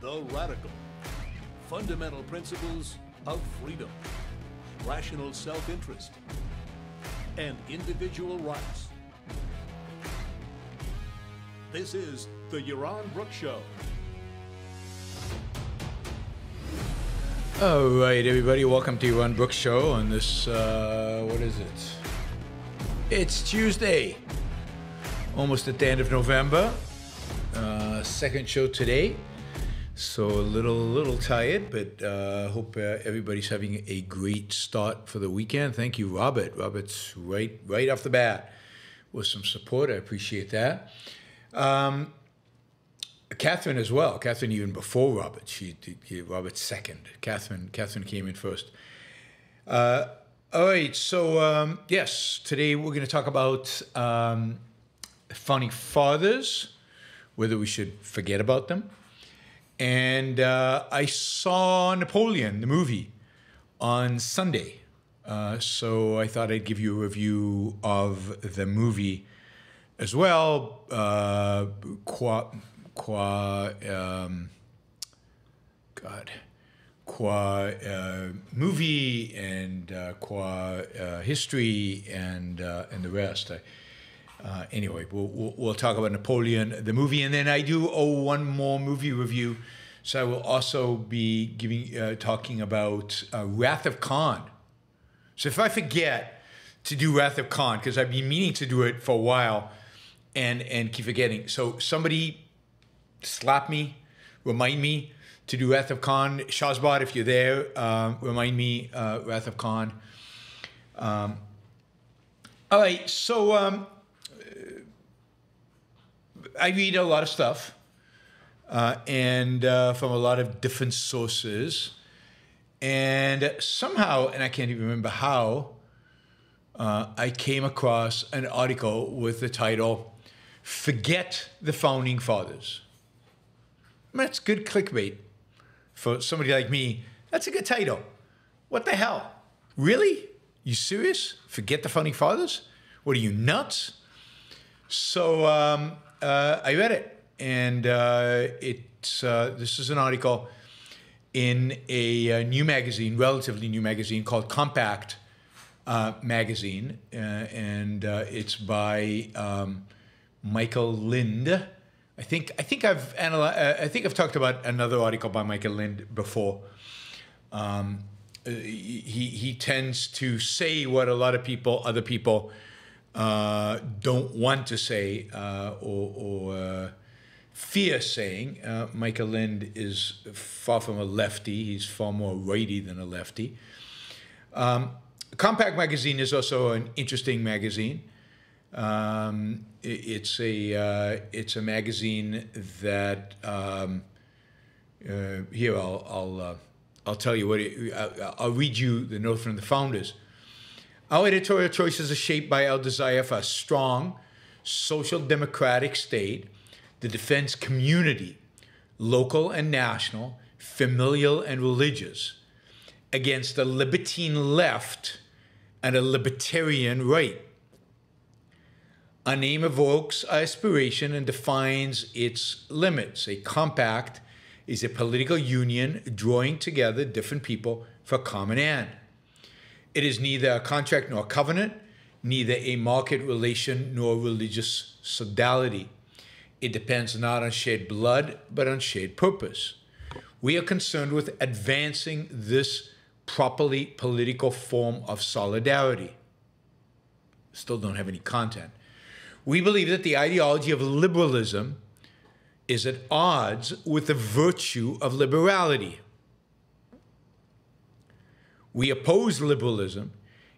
The Radical. Fundamental principles of freedom, rational self interest, and individual rights. This is The Yaron Brooks Show. All right, everybody, welcome to Yaron Brooks Show on this, uh, what is it? It's Tuesday, almost at the end of November. Uh, second show today. So a little, little tired, but uh, hope uh, everybody's having a great start for the weekend. Thank you, Robert. Robert's right, right off the bat with some support. I appreciate that. Um, Catherine as well. Catherine even before Robert. She, she Robert's second. Catherine, Catherine came in first. Uh, all right. So um, yes, today we're going to talk about um, founding fathers, whether we should forget about them and uh, I saw Napoleon, the movie, on Sunday. Uh, so I thought I'd give you a review of the movie as well. Uh, qua, qua, um, God, qua uh, movie and uh, qua uh, history and and the rest. I, uh, anyway, we'll, we'll, we'll, talk about Napoleon, the movie, and then I do owe one more movie review. So I will also be giving uh, talking about uh, Wrath of Khan. So if I forget to do Wrath of Khan, because I've been meaning to do it for a while, and and keep forgetting. So somebody slap me, remind me to do Wrath of Khan. Shazbot, if you're there, uh, remind me uh, Wrath of Khan. Um, all right, so. Um, I read a lot of stuff, uh, and uh, from a lot of different sources, and somehow, and I can't even remember how, uh, I came across an article with the title "Forget the Founding Fathers." That's good clickbait for somebody like me. That's a good title. What the hell? Really? You serious? Forget the founding fathers? What are you nuts? So um, uh, I read it, and uh, it's uh, this is an article in a, a, new magazine, relatively new magazine called Compact uh, Magazine, uh, and uh, it's by um, Michael Lind. I think I think I've I think I've talked about another article by Michael Lind before. Um, he he tends to say what a lot of people, other people uh, don't want to say uh, or, or uh, fear saying. Uh, Michael Lind is far from a lefty. He's far more righty than a lefty. Um, Compact Magazine is also an interesting magazine. Um, it, it's a uh, it's a magazine that um, uh, here I'll I'll I'll tell you what it, I'll, I'll read you the note from the founders. Our editorial choices are shaped by our desire for a strong, social democratic state, the defense community, local and national, familial and religious, against a libertine left and a libertarian right. Our name evokes aspiration and defines its limits. A compact is a political union drawing together different people for a common end. It is neither a contract nor a covenant, neither a market relation nor religious sodality. It depends not on shared blood, but on shared purpose. We are concerned with advancing this properly political form of solidarity. Still don't have any content. We believe that the ideology of liberalism is at odds with the virtue of liberality. We oppose liberalism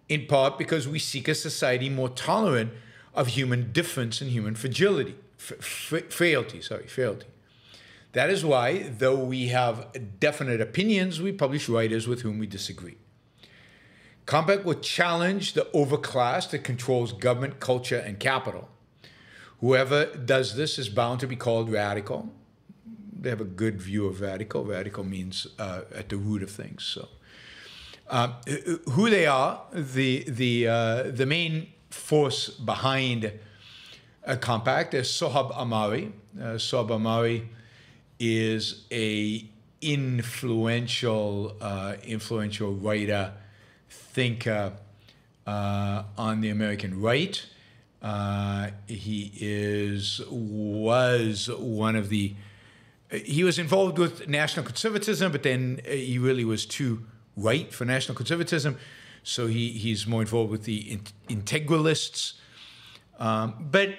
in part because we seek a society more tolerant of human difference and human fragility, frailty, sorry, frailty. That is why, though we have definite opinions, we publish writers with whom we disagree. Compact will challenge the overclass that controls government, culture, and capital. Whoever does this is bound to be called radical. They have a good view of radical. Radical means uh, at the root of things. So. Uh, who they are, the the uh, the main force behind a compact is Sohrab Ahmari. Uh, Sohrab Ahmari is a influential, uh, influential writer, thinker uh, on the American right. Uh, he is was one of the. He was involved with national conservatism, but then he really was too right for national conservatism. So he, he's more involved with the integralists. Um, but uh,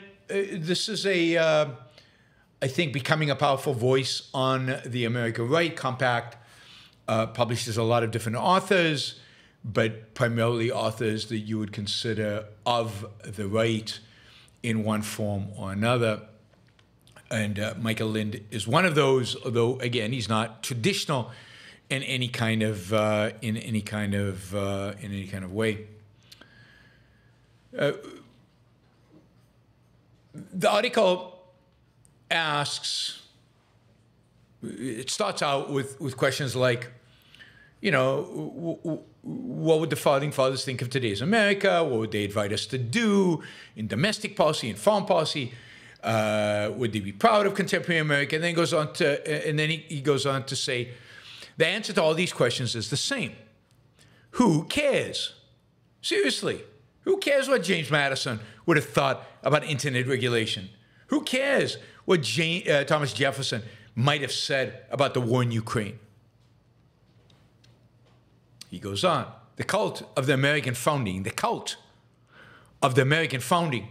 this is a, uh, I think, becoming a powerful voice on the American right. Compact uh, publishes a lot of different authors, but primarily authors that you would consider of the right in one form or another. And uh, Michael Lind is one of those, although again, he's not traditional in any kind of uh, in any kind of uh, in any kind of way. Uh, the article asks. It starts out with with questions like, you know, what would the founding fathers think of today's America? What would they invite us to do in domestic policy and foreign policy? Uh, would they be proud of contemporary America? And then goes on to, and then he, he goes on to say, the answer to all these questions is the same. Who cares? Seriously, who cares what James Madison would have thought about internet regulation? Who cares what Jane, uh, Thomas Jefferson might have said about the war in Ukraine? He goes on. The cult of the American founding, the cult of the American founding,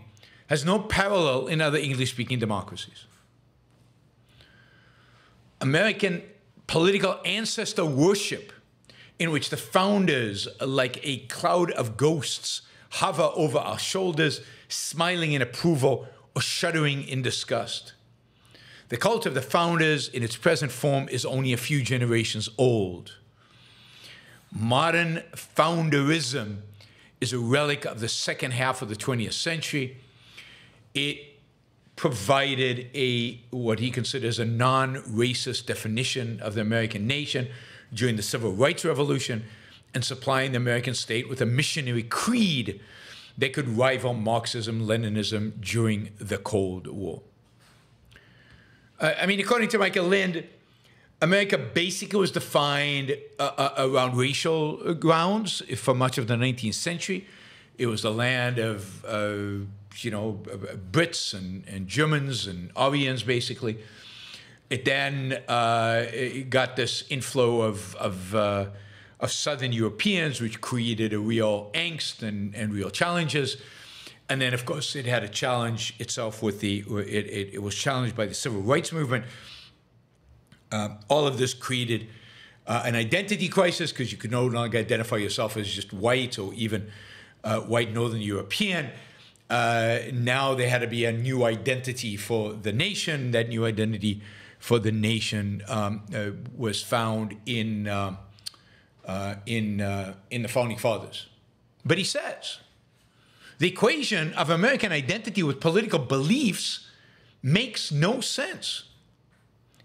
has no parallel in other English speaking democracies. American political ancestor worship in which the founders, like a cloud of ghosts, hover over our shoulders, smiling in approval or shuddering in disgust. The cult of the founders in its present form is only a few generations old. Modern founderism is a relic of the second half of the 20th century. It provided a what he considers a non-racist definition of the American nation during the Civil Rights Revolution and supplying the American state with a missionary creed that could rival Marxism, Leninism during the Cold War. Uh, I mean, according to Michael Lind, America basically was defined uh, uh, around racial grounds for much of the 19th century. It was the land of you know, Brits and, and Germans and Aryans, basically. It then uh, it got this inflow of, of, uh, of Southern Europeans, which created a real angst and, and real challenges. And then, of course, it had a challenge itself with the, it, it, it was challenged by the civil rights movement. Uh, all of this created uh, an identity crisis because you could no longer identify yourself as just white or even uh, white Northern European. Uh, now there had to be a new identity for the nation. That new identity for the nation um, uh, was found in uh, uh in uh, in the founding fathers. But he says the equation of American identity with political beliefs makes no sense.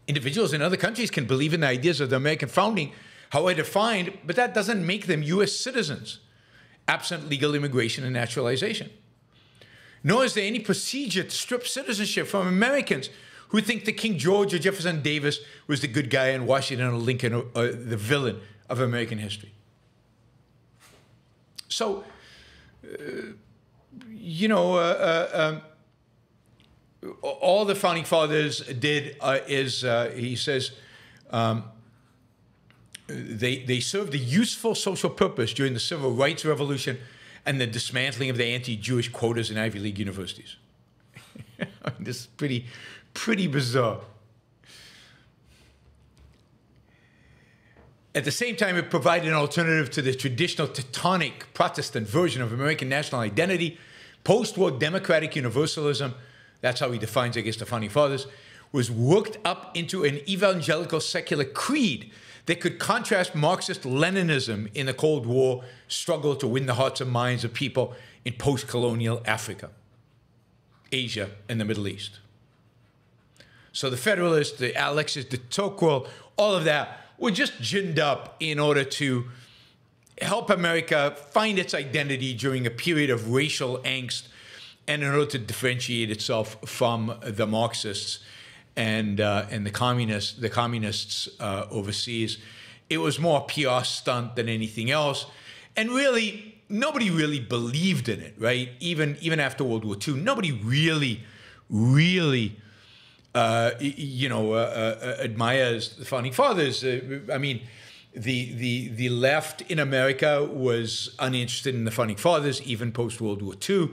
Individuals in other countries can believe in the ideas of the American founding, how I defined, but that doesn't make them U.S. citizens, absent legal immigration and naturalization nor is there any procedure to strip citizenship from Americans who think that King George or Jefferson Davis was the good guy and Washington or Lincoln or, or the villain of American history. So, uh, you know, uh, uh, um, all the founding fathers did uh, is, uh, he says, um, they, they served a useful social purpose during the Civil Rights Revolution and the dismantling of the anti-Jewish quotas in Ivy League universities. this is pretty, pretty bizarre. At the same time, it provided an alternative to the traditional Teutonic Protestant version of American national identity. Post war democratic universalism, that's how he defines, I guess, the founding fathers, was worked up into an evangelical secular creed that could contrast Marxist Leninism in the Cold War struggle to win the hearts and minds of people in post colonial Africa, Asia, and the Middle East. So the Federalists, the Alexis de Tocqueville, all of that were just ginned up in order to help America find its identity during a period of racial angst and in order to differentiate itself from the Marxists and uh, and the communists the communists uh, overseas. It was more a PR stunt than anything else, and really nobody really believed in it, right? Even even after World War II, nobody really, really. Uh, you know, uh, uh, admires the founding fathers. Uh, I mean, the the the left in America was uninterested in the founding fathers, even post World War II.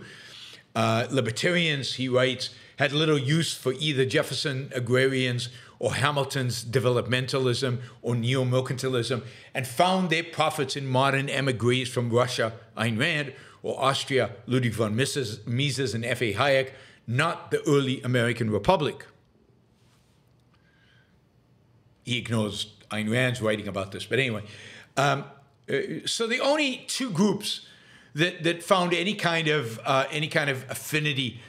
Uh, libertarians, he writes, had little use for either Jefferson agrarians or Hamilton's developmentalism or neo mercantilism, and found their prophets in modern emigres from Russia, Ayn Rand, or Austria, Ludwig von Mises, and F.A. Hayek, not the early American Republic. He ignores Ayn Rand's writing about this. But anyway, um, uh, so the only two groups that, that found any kind of uh, any kind of affinity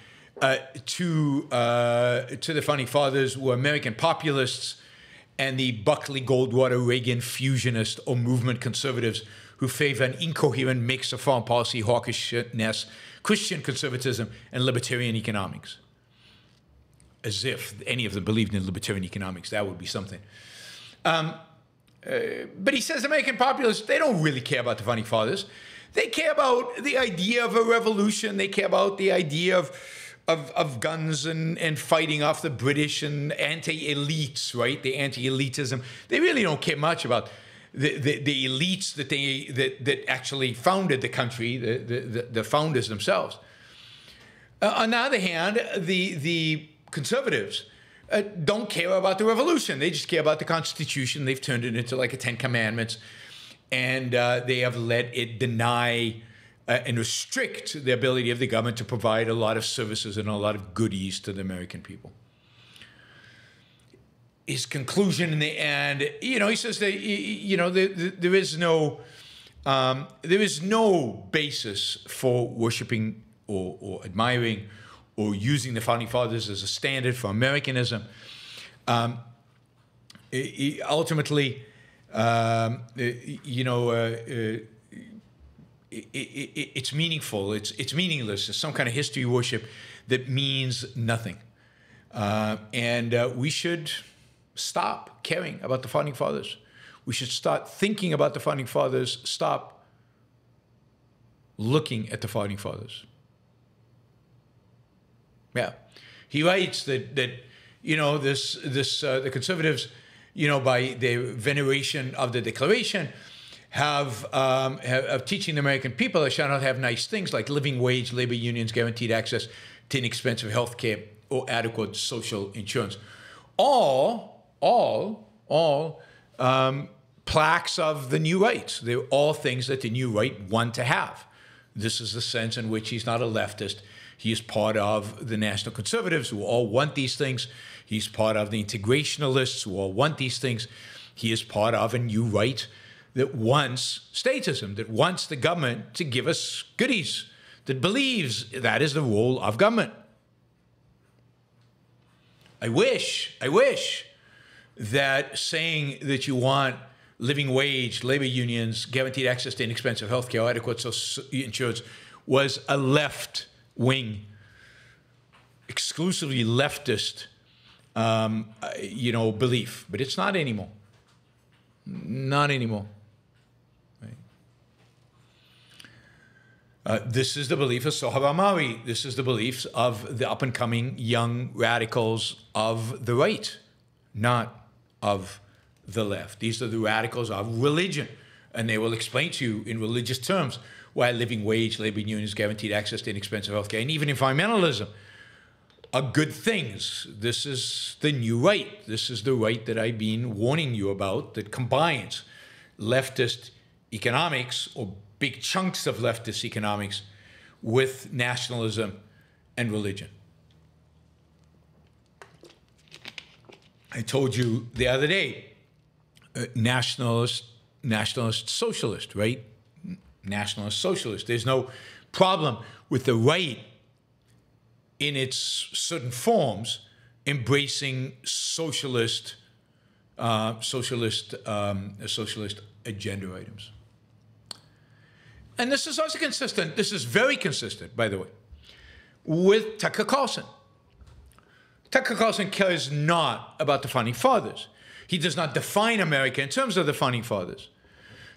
uh, to uh, to the founding fathers were American populists and the Buckley Goldwater Reagan fusionist or movement conservatives who favor an incoherent mix of foreign policy hawkishness, Christian conservatism, and libertarian economics. As if any of them believed in libertarian economics, that would be something. Um, uh, but he says American populists, they don't really care about the founding fathers. They care about the idea of a revolution. They care about the idea of of, of guns and, and fighting off the British and anti-elites, right? The anti-elitism. They really don't care much about the, the, the elites that they that, that actually founded the country, the, the, the founders themselves. Uh, on the other hand, the the conservatives, uh, don't care about the revolution. They just care about the Constitution. They've turned it into like a Ten Commandments, and uh, they have let it deny uh, and restrict the ability of the government to provide a lot of services and a lot of goodies to the American people. His conclusion in the end, you know, he says that you know there, there is no um, there is no basis for worshiping or, or admiring or using the founding fathers as a standard for Americanism. Um, ultimately, um, you know, uh, uh, it, it, it's meaningful. It's it's meaningless. It's some kind of history worship that means nothing, uh, and we should stop caring about the founding fathers. We should start thinking about the founding fathers. Stop looking at the founding fathers. Yeah, he writes that that you know this this uh, the conservatives, you know, by the veneration of the Declaration, have, um, have of teaching the American people they shall not have nice things like living wage, labor unions, guaranteed access to inexpensive health care or adequate social insurance. All, all, all um, plaques of the new right. They're all things that the new right want to have. This is the sense in which he's not a leftist he is part of the national conservatives who all want these things. He's part of the integrationalists who all want these things. He is part of a new right that wants statism, that wants the government to give us goodies, that believes that is the role of government. I wish, I wish that saying that you want living wage, labor unions, guaranteed access to inexpensive health care, adequate social insurance was a left wing, exclusively leftist, um, you know, belief. But it's not anymore. Not anymore. Uh, this is the belief of Sohrab Ahmari. This is the beliefs of the up and coming young radicals of the right, not of the left. These are the radicals of religion. And they will explain to you in religious terms why living wage, labor unions, guaranteed access to inexpensive healthcare, and even environmentalism are good things. This is the new right. This is the right that I've been warning you about that combines leftist economics or big chunks of leftist economics with nationalism and religion. I told you the other day, uh, nationalist, nationalist, socialist, right? nationalist socialist. There's no problem with the right in its certain forms embracing socialist, uh, socialist, um, socialist agenda items. And this is also consistent. This is very consistent, by the way, with Tucker Carlson. Tucker Carlson cares not about the founding fathers. He does not define America in terms of the founding fathers.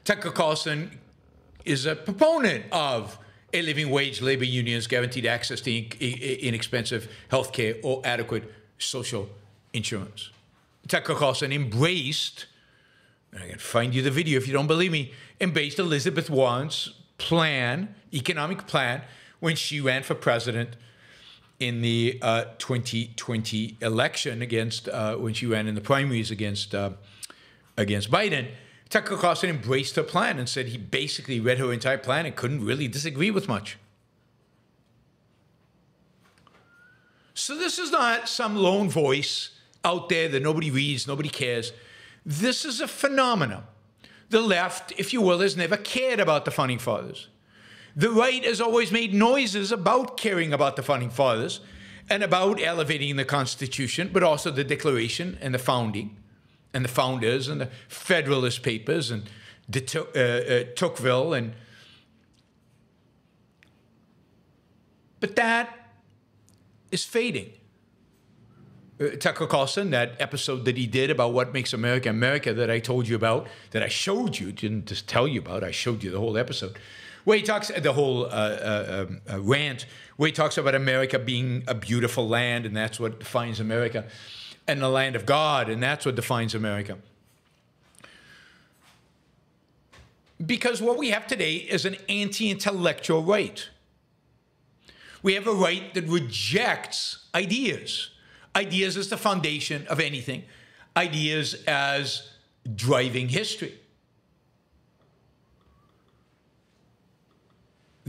Tucker Carlson is a proponent of a living wage, labor unions, guaranteed access to inexpensive health care or adequate social insurance. Tucker Carlson embraced, and I can find you the video if you don't believe me, embraced Elizabeth Warren's plan, economic plan, when she ran for president in the uh, 2020 election against uh, when she ran in the primaries against uh, against Biden. Tucker Carlson embraced her plan and said he basically read her entire plan and couldn't really disagree with much. So this is not some lone voice out there that nobody reads, nobody cares. This is a phenomenon. The left, if you will, has never cared about the founding fathers. The right has always made noises about caring about the founding fathers and about elevating the Constitution, but also the Declaration and the founding and the founders and the Federalist Papers and de uh, uh, Tocqueville and but that is fading. Uh, Tucker Carlson, that episode that he did about what makes America America that I told you about, that I showed you, didn't just tell you about, I showed you the whole episode where he talks the whole uh, uh, um, uh, rant, where he talks about America being a beautiful land, and that's what defines America, and the land of God, and that's what defines America. Because what we have today is an anti intellectual right. We have a right that rejects ideas. Ideas as the foundation of anything, ideas as driving history.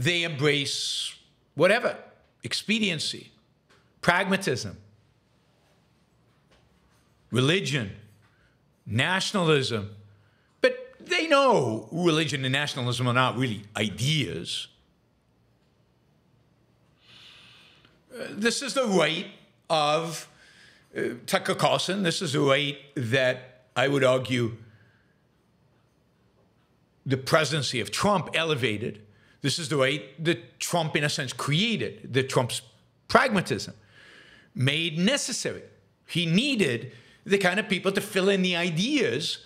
they embrace whatever expediency, pragmatism, religion, nationalism. But they know religion and nationalism are not really ideas. Uh, this is the right of uh, Tucker Carlson. This is the right that I would argue the presidency of Trump elevated this is the way that Trump, in a sense, created the Trump's pragmatism, made necessary. He needed the kind of people to fill in the ideas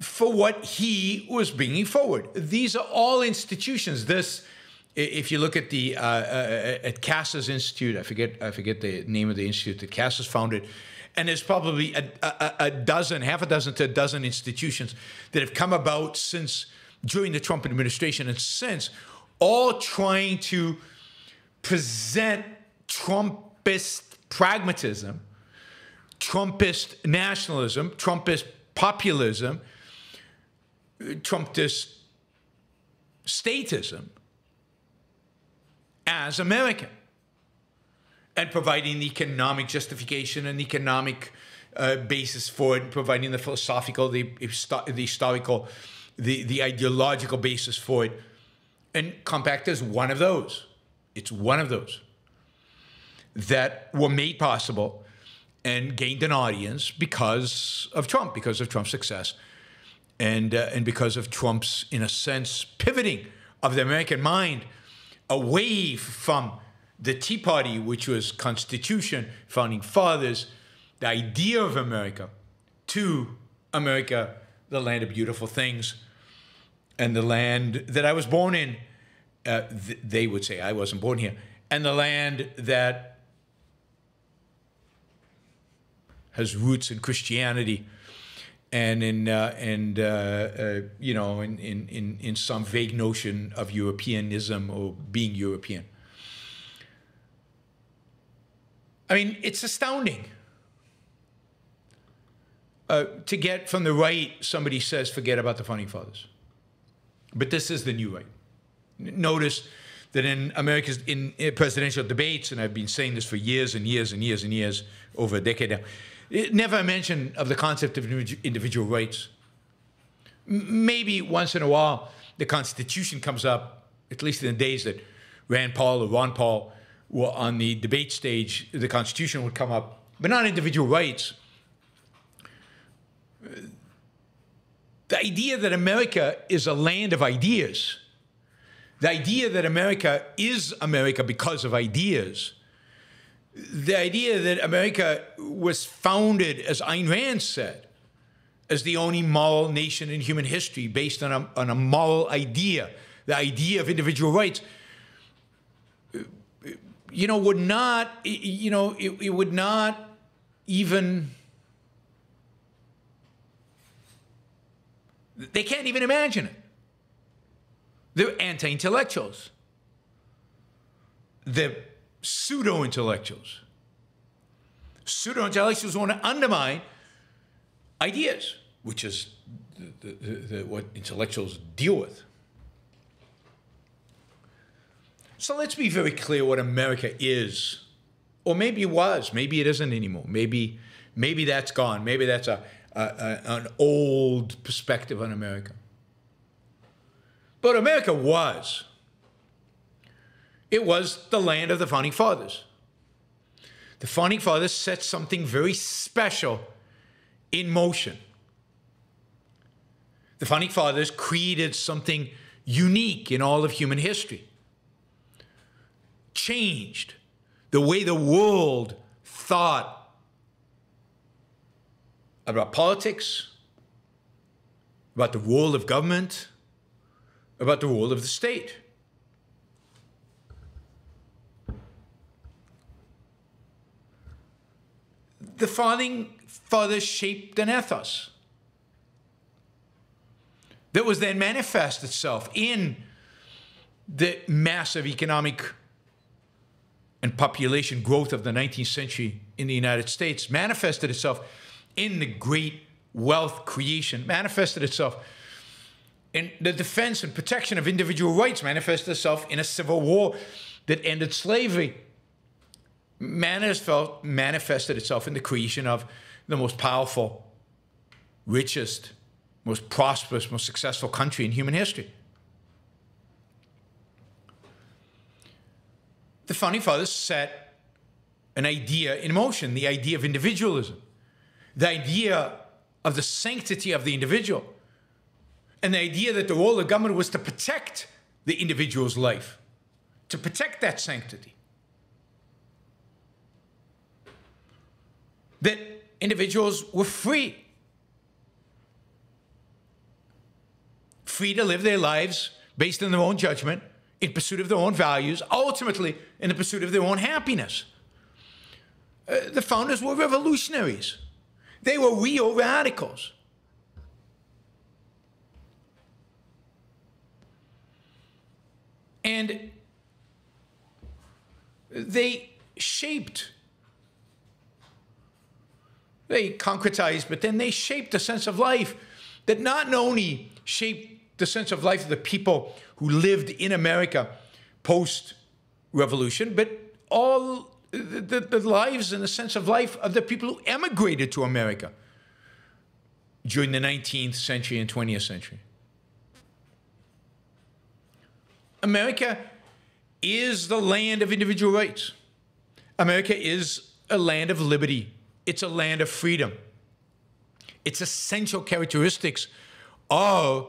for what he was bringing forward. These are all institutions. This, if you look at the uh, uh, at Cass's Institute, I forget I forget the name of the institute that Cass's founded, and there's probably a, a, a dozen, half a dozen to a dozen institutions that have come about since during the Trump administration and since all trying to present Trumpist pragmatism, Trumpist nationalism, Trumpist populism, Trumpist statism as American and providing the economic justification and economic uh, basis for it, providing the philosophical, the, the historical, the, the ideological basis for it and Compact is one of those. It's one of those that were made possible and gained an audience because of Trump, because of Trump's success, and uh, and because of Trump's, in a sense, pivoting of the American mind away from the Tea Party, which was Constitution, founding fathers, the idea of America, to America, the land of beautiful things, and the land that I was born in, uh, th- they would say, I wasn't born here, and the land that has roots in Christianity and in uh, and uh, uh, you know in, in, in, in some vague notion of Europeanism or being European. I mean, it's astounding. Uh, to get from the right, somebody says, forget about the founding fathers. But this is the new right. Notice that in America's in presidential debates, and I've been saying this for years and years and years and years, over a decade now, never a mention of the concept of individual rights. Maybe once in a while, the Constitution comes up, at least in the days that Rand Paul or Ron Paul were on the debate stage, the Constitution would come up, but not individual rights. The idea that America is a land of ideas the idea that America is America because of ideas, the idea that America was founded, as Ayn Rand said, as the only moral nation in human history based on a, on a moral idea, the idea of individual rights, you know, would not, you know, it, it would not even, they can't even imagine it. They're anti intellectuals. They're pseudo intellectuals. Pseudo intellectuals want to undermine ideas, which is the, the, the, what intellectuals deal with. So let's be very clear what America is, or maybe it was, maybe it isn't anymore. Maybe, maybe that's gone. Maybe that's a, a, a an old perspective on America. But America was. It was the land of the founding fathers. The founding fathers set something very special in motion. The founding fathers created something unique in all of human history, changed the way the world thought about politics, about the role of government, about the role of the state. The founding fathers shaped an ethos. That was then manifest itself in the massive economic and population growth of the 19th century in the United States, manifested itself in the great wealth creation, manifested itself in the defense and protection of individual rights, manifested itself in a civil war that ended slavery, manifested itself in the creation of the most powerful, richest, most prosperous, most successful country in human history. The founding fathers set an idea in motion, the idea of individualism, the idea of the sanctity of the individual, and the idea that the role of government was to protect the individual's life, to protect that sanctity. That individuals were free. Free to live their lives based on their own judgment, in pursuit of their own values, ultimately in the pursuit of their own happiness. Uh, the founders were revolutionaries. They were real radicals. And they shaped they concretized, but then they shaped the sense of life that not only shaped the sense of life of the people who lived in America post revolution, but all the, the, the, lives and the sense of life of the people who emigrated to America during the 19th century and 20th century. America is the land of individual rights. America is a land of liberty it's a land of freedom. Its essential characteristics are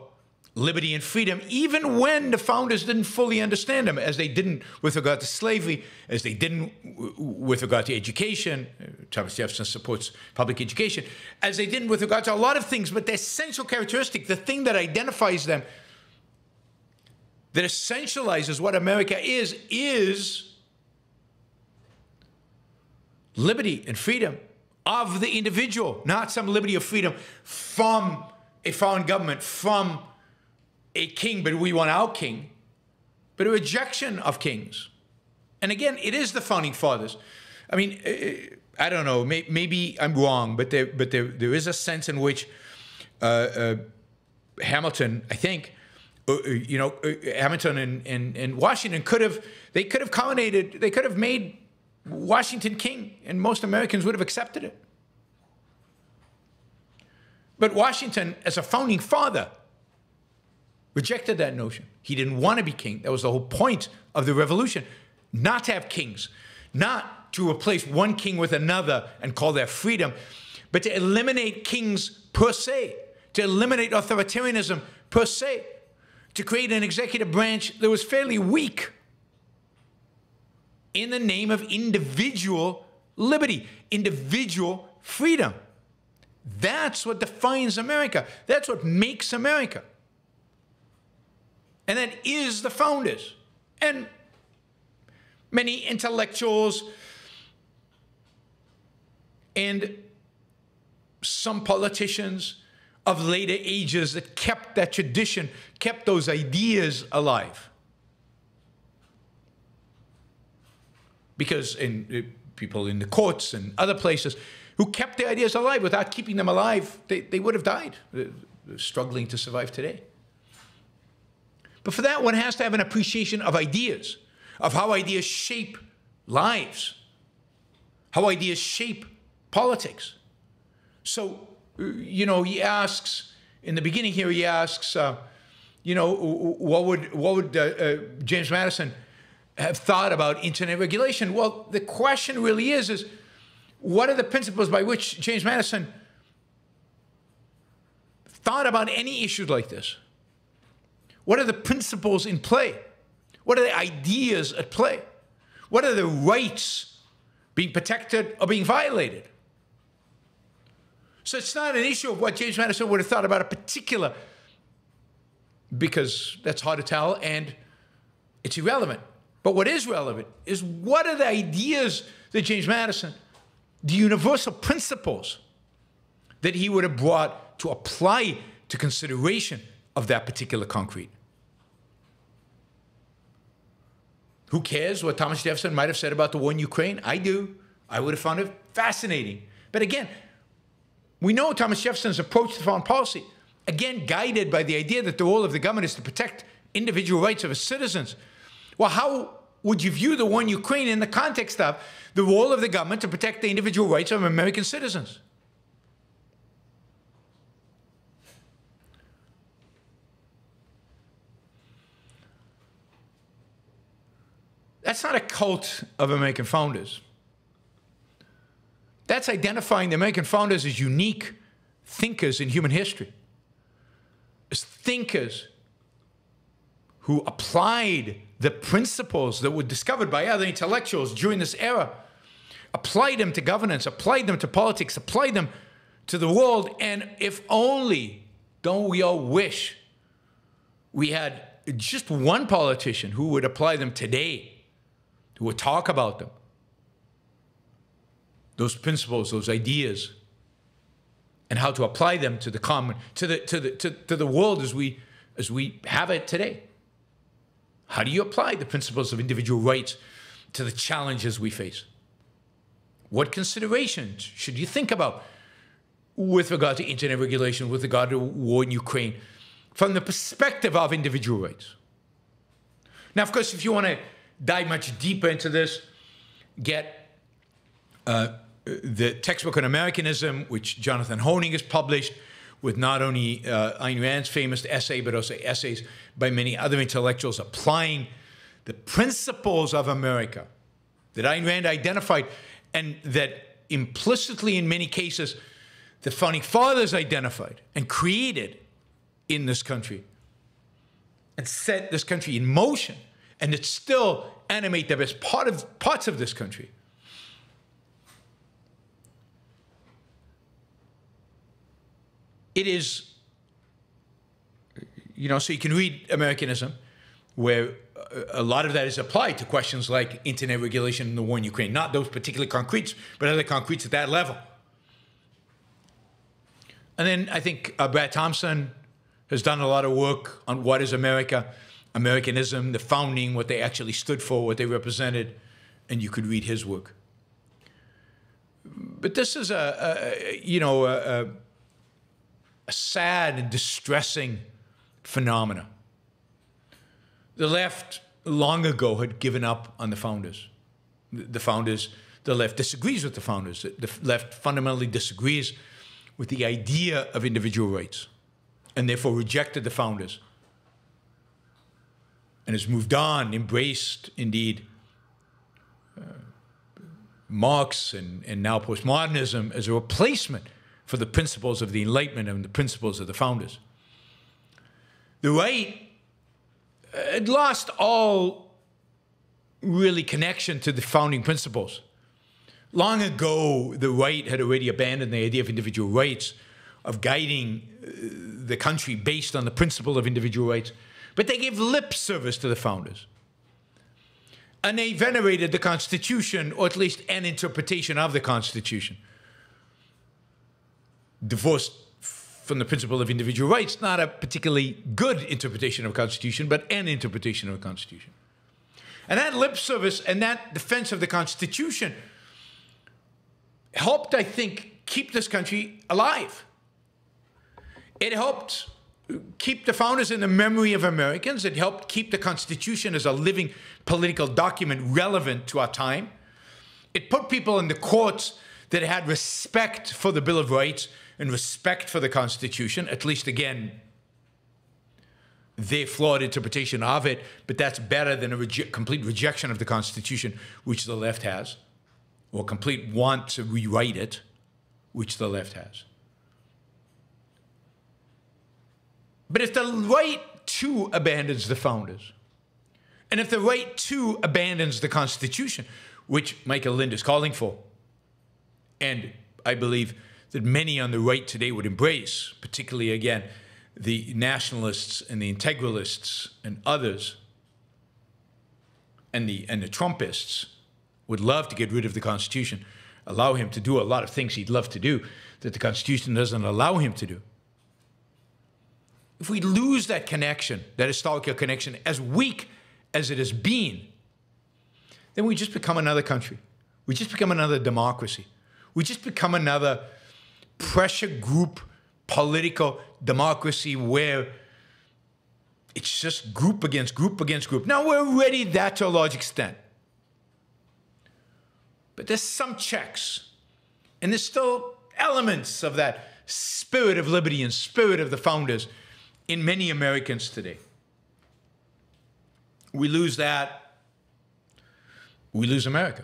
liberty and freedom, even when the founders didn't fully understand them, as they didn't with regard to slavery, as they didn't with regard to education. Uh, Thomas Jefferson supports public education, as they didn't with regard to a lot of things, but the essential characteristic, the thing that identifies them, that essentializes what America is, is liberty and freedom of the individual, not some liberty or freedom from a foreign government, from a king, but we want our king, but a rejection of kings. And again, it is the founding fathers. I mean, eh, eh, I don't know, maybe I'm wrong, but there, but there, there is a sense in which uh, uh, Hamilton, I think, uh, uh you know, uh, Hamilton and, and, and Washington could have, they could have culminated, they could have made Washington king, and most Americans would have accepted it. But Washington, as a founding father, rejected that notion. He didn't want to be king. That was the whole point of the revolution not to have kings, not to replace one king with another and call that freedom, but to eliminate kings per se, to eliminate authoritarianism per se, to create an executive branch that was fairly weak in the name of individual liberty, individual freedom. That's what defines America. That's what makes America. And that is the founders. And many intellectuals and some politicians of later ages that kept that tradition, kept those ideas alive. Because in uh, people in the courts and other places who kept the ideas alive without keeping them alive, they, they would have died, uh, struggling to survive today. But for that, one has to have an appreciation of ideas, of how ideas shape lives, how ideas shape politics. So, you know, he asks in the beginning here. He asks, uh, you know, what would what would uh, uh, James Madison have thought about internet regulation? Well, the question really is: is what are the principles by which James Madison thought about any issues like this? What are the principles in play? What are the ideas at play? What are the rights being protected or being violated? So it's not an issue of what James Madison would have thought about a particular, because that's hard to tell and it's irrelevant. But what is relevant is what are the ideas that James Madison, the universal principles that he would have brought to apply to consideration of that particular concrete. Who cares what Thomas Jefferson might have said about the war in Ukraine? I do. I would have found it fascinating. But again, we know Thomas Jefferson's approach to foreign policy, again, guided by the idea that the role of the government is to protect individual rights of its citizens. Well, how would you view the war in Ukraine in the context of the role of the government to protect the individual rights of American citizens? That's not a cult of American founders. That's identifying the American founders as unique thinkers in human history, as thinkers who applied the principles that were discovered by other intellectuals during this era, applied them to governance, applied them to politics, applied them to the world. And if only, don't we all wish we had just one politician who would apply them today, who would talk about them, those principles, those ideas, and how to apply them to the common, to the, to the, to, to the world as we, as we have it today. How do you apply the principles of individual rights to the challenges we face? What considerations should you think about with regard to internet regulation, with regard to war in Ukraine, from the perspective of individual rights? Now, of course, if you want to dive much deeper into this, get uh, the textbook on Americanism, which Jonathan Hoenig has published, with not only uh, Ayn Rand's famous essay, but also essays by many other intellectuals applying the principles of America that Ayn Rand identified and that implicitly, in many cases, the founding fathers identified and created in this country and set this country in motion and that still animate the best part of, parts of this country. It is, you know, so you can read Americanism, where a lot of that is applied to questions like internet regulation and the war in Ukraine, not those particular concretes, but other concretes at that level. And then I think uh, Brad Thompson has done a lot of work on what is America, Americanism, the founding, what they actually stood for, what they represented, and you could read his work. But this is a, a you know, a, a a sad and distressing phenomena. The left long ago had given up on the founders. The founders, the left disagrees with the founders. The left fundamentally disagrees with the idea of individual rights and therefore rejected the founders and has moved on, embraced indeed uh, Marx and, and now postmodernism as a replacement for the principles of the Enlightenment and the principles of the founders. The right had lost all really connection to the founding principles. Long ago, the right had already abandoned the idea of individual rights, of guiding uh, the country based on the principle of individual rights, but they gave lip service to the founders. And they venerated the Constitution, or at least an interpretation of the Constitution. Divorced from the principle of individual rights, not a particularly good interpretation of the Constitution, but an interpretation of the Constitution. And that lip service and that defense of the Constitution helped, I think, keep this country alive. It helped keep the founders in the memory of Americans. It helped keep the Constitution as a living political document relevant to our time. It put people in the courts that had respect for the Bill of Rights and respect for the Constitution, at least again, their flawed interpretation of it, but that's better than a complete rejection of the Constitution, which the left has, or complete want to rewrite it, which the left has. But if the right too abandons the founders, and if the right too abandons the Constitution, which Michael Lind is calling for, and I believe that many on the right today would embrace, particularly again, the nationalists and the integralists and others, and the, and the Trumpists would love to get rid of the Constitution, allow him to do a lot of things he'd love to do that the Constitution doesn't allow him to do. If we lose that connection, that historical connection, as weak as it has been, then we just become another country. We just become another democracy. We just become another pressure group political democracy where it's just group against group against group. Now we're already that to a large extent. But there's some checks, and there's still elements of that spirit of liberty and spirit of the founders in many Americans today. We lose that, we lose America.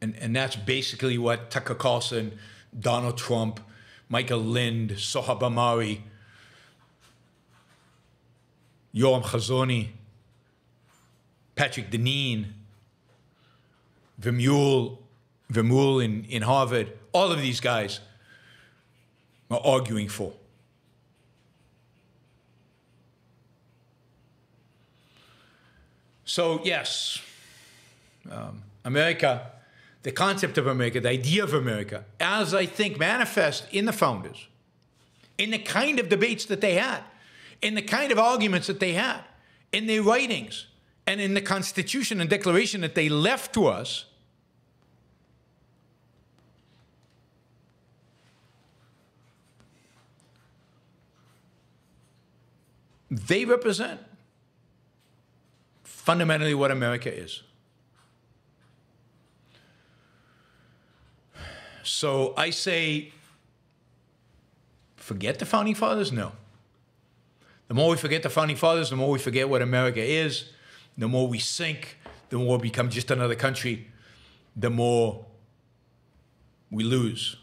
And, and that's basically what Tucker Carlson, Donald Trump, Michael Lind, Sohrab Ahmari, Yoram Hazony, Patrick Deneen, Vermeule, Vermeule in, in Harvard, all of these guys are arguing for. So, yes, um, America, the concept of America, the idea of America, as I think manifest in the founders, in the kind of debates that they had, in the kind of arguments that they had, in their writings, and in the Constitution and Declaration that they left to us, they represent fundamentally what America is. So I say, forget the founding fathers? No. The more we forget the founding fathers, the more we forget what America is, the more we sink, the more we become just another country, the more we lose.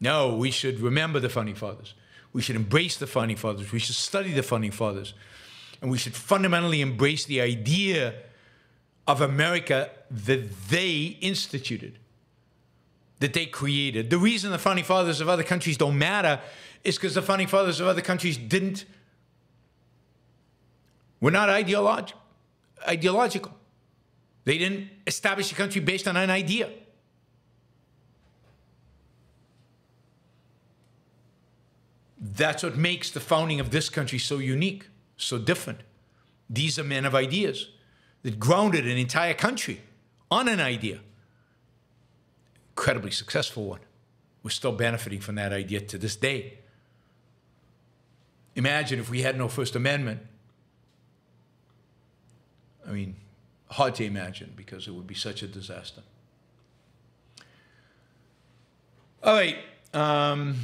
No, we should remember the founding fathers. We should embrace the founding fathers. We should study the founding fathers. And we should fundamentally embrace the idea of America that they instituted, that they created. The reason the founding fathers of other countries don't matter is because the founding fathers of other countries didn't, were not ideolog- ideological. They didn't establish a country based on an idea. That's what makes the founding of this country so unique so different. These are men of ideas that grounded an entire country on an idea. Incredibly successful one. We're still benefiting from that idea to this day. Imagine if we had no First Amendment. I mean, hard to imagine because it would be such a disaster. All right. Um,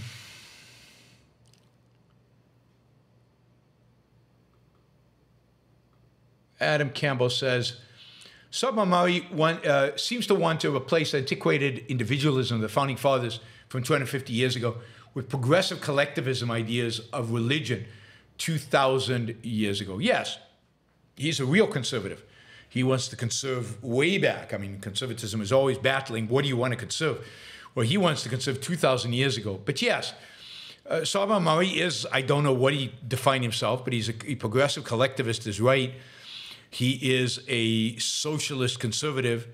Adam Campbell says, Sohrab Ahmari want, uh, seems to want to replace antiquated individualism of the founding fathers from 250 years ago with progressive collectivism ideas of religion 2,000 years ago. Yes, he's a real conservative. He wants to conserve way back. I mean, conservatism is always battling. What do you want to conserve? Well, he wants to conserve 2,000 years ago. But yes, uh, Sohrab Ahmari is, I don't know what he defined himself, but he's a, a progressive collectivist, is right. He is a socialist conservative.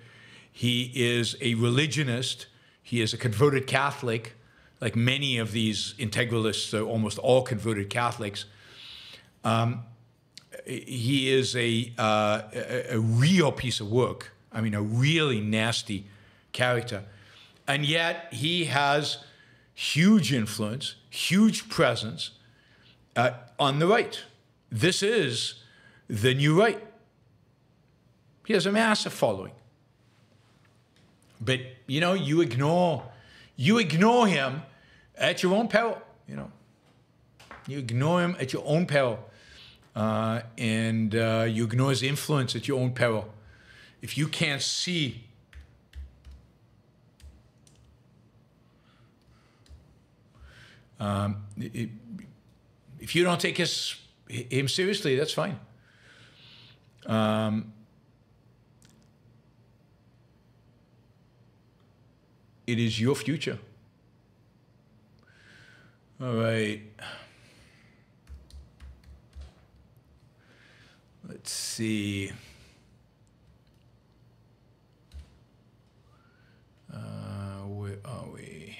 He is a religionist. He is a converted Catholic, like many of these integralists, are almost all converted Catholics. Um, he is a, uh, a, a real piece of work. I mean, a really nasty character. And yet he has huge influence, huge presence uh, on the right. This is the new right. He has a massive following. But, you know, you ignore, you ignore him at your own peril, you know. You ignore him at your own peril uh, and uh, you ignore his influence at your own peril. If you can't see um, it, if you don't take his him seriously, that's fine. Um, it is your future. All right. Let's see. Uh, where are we?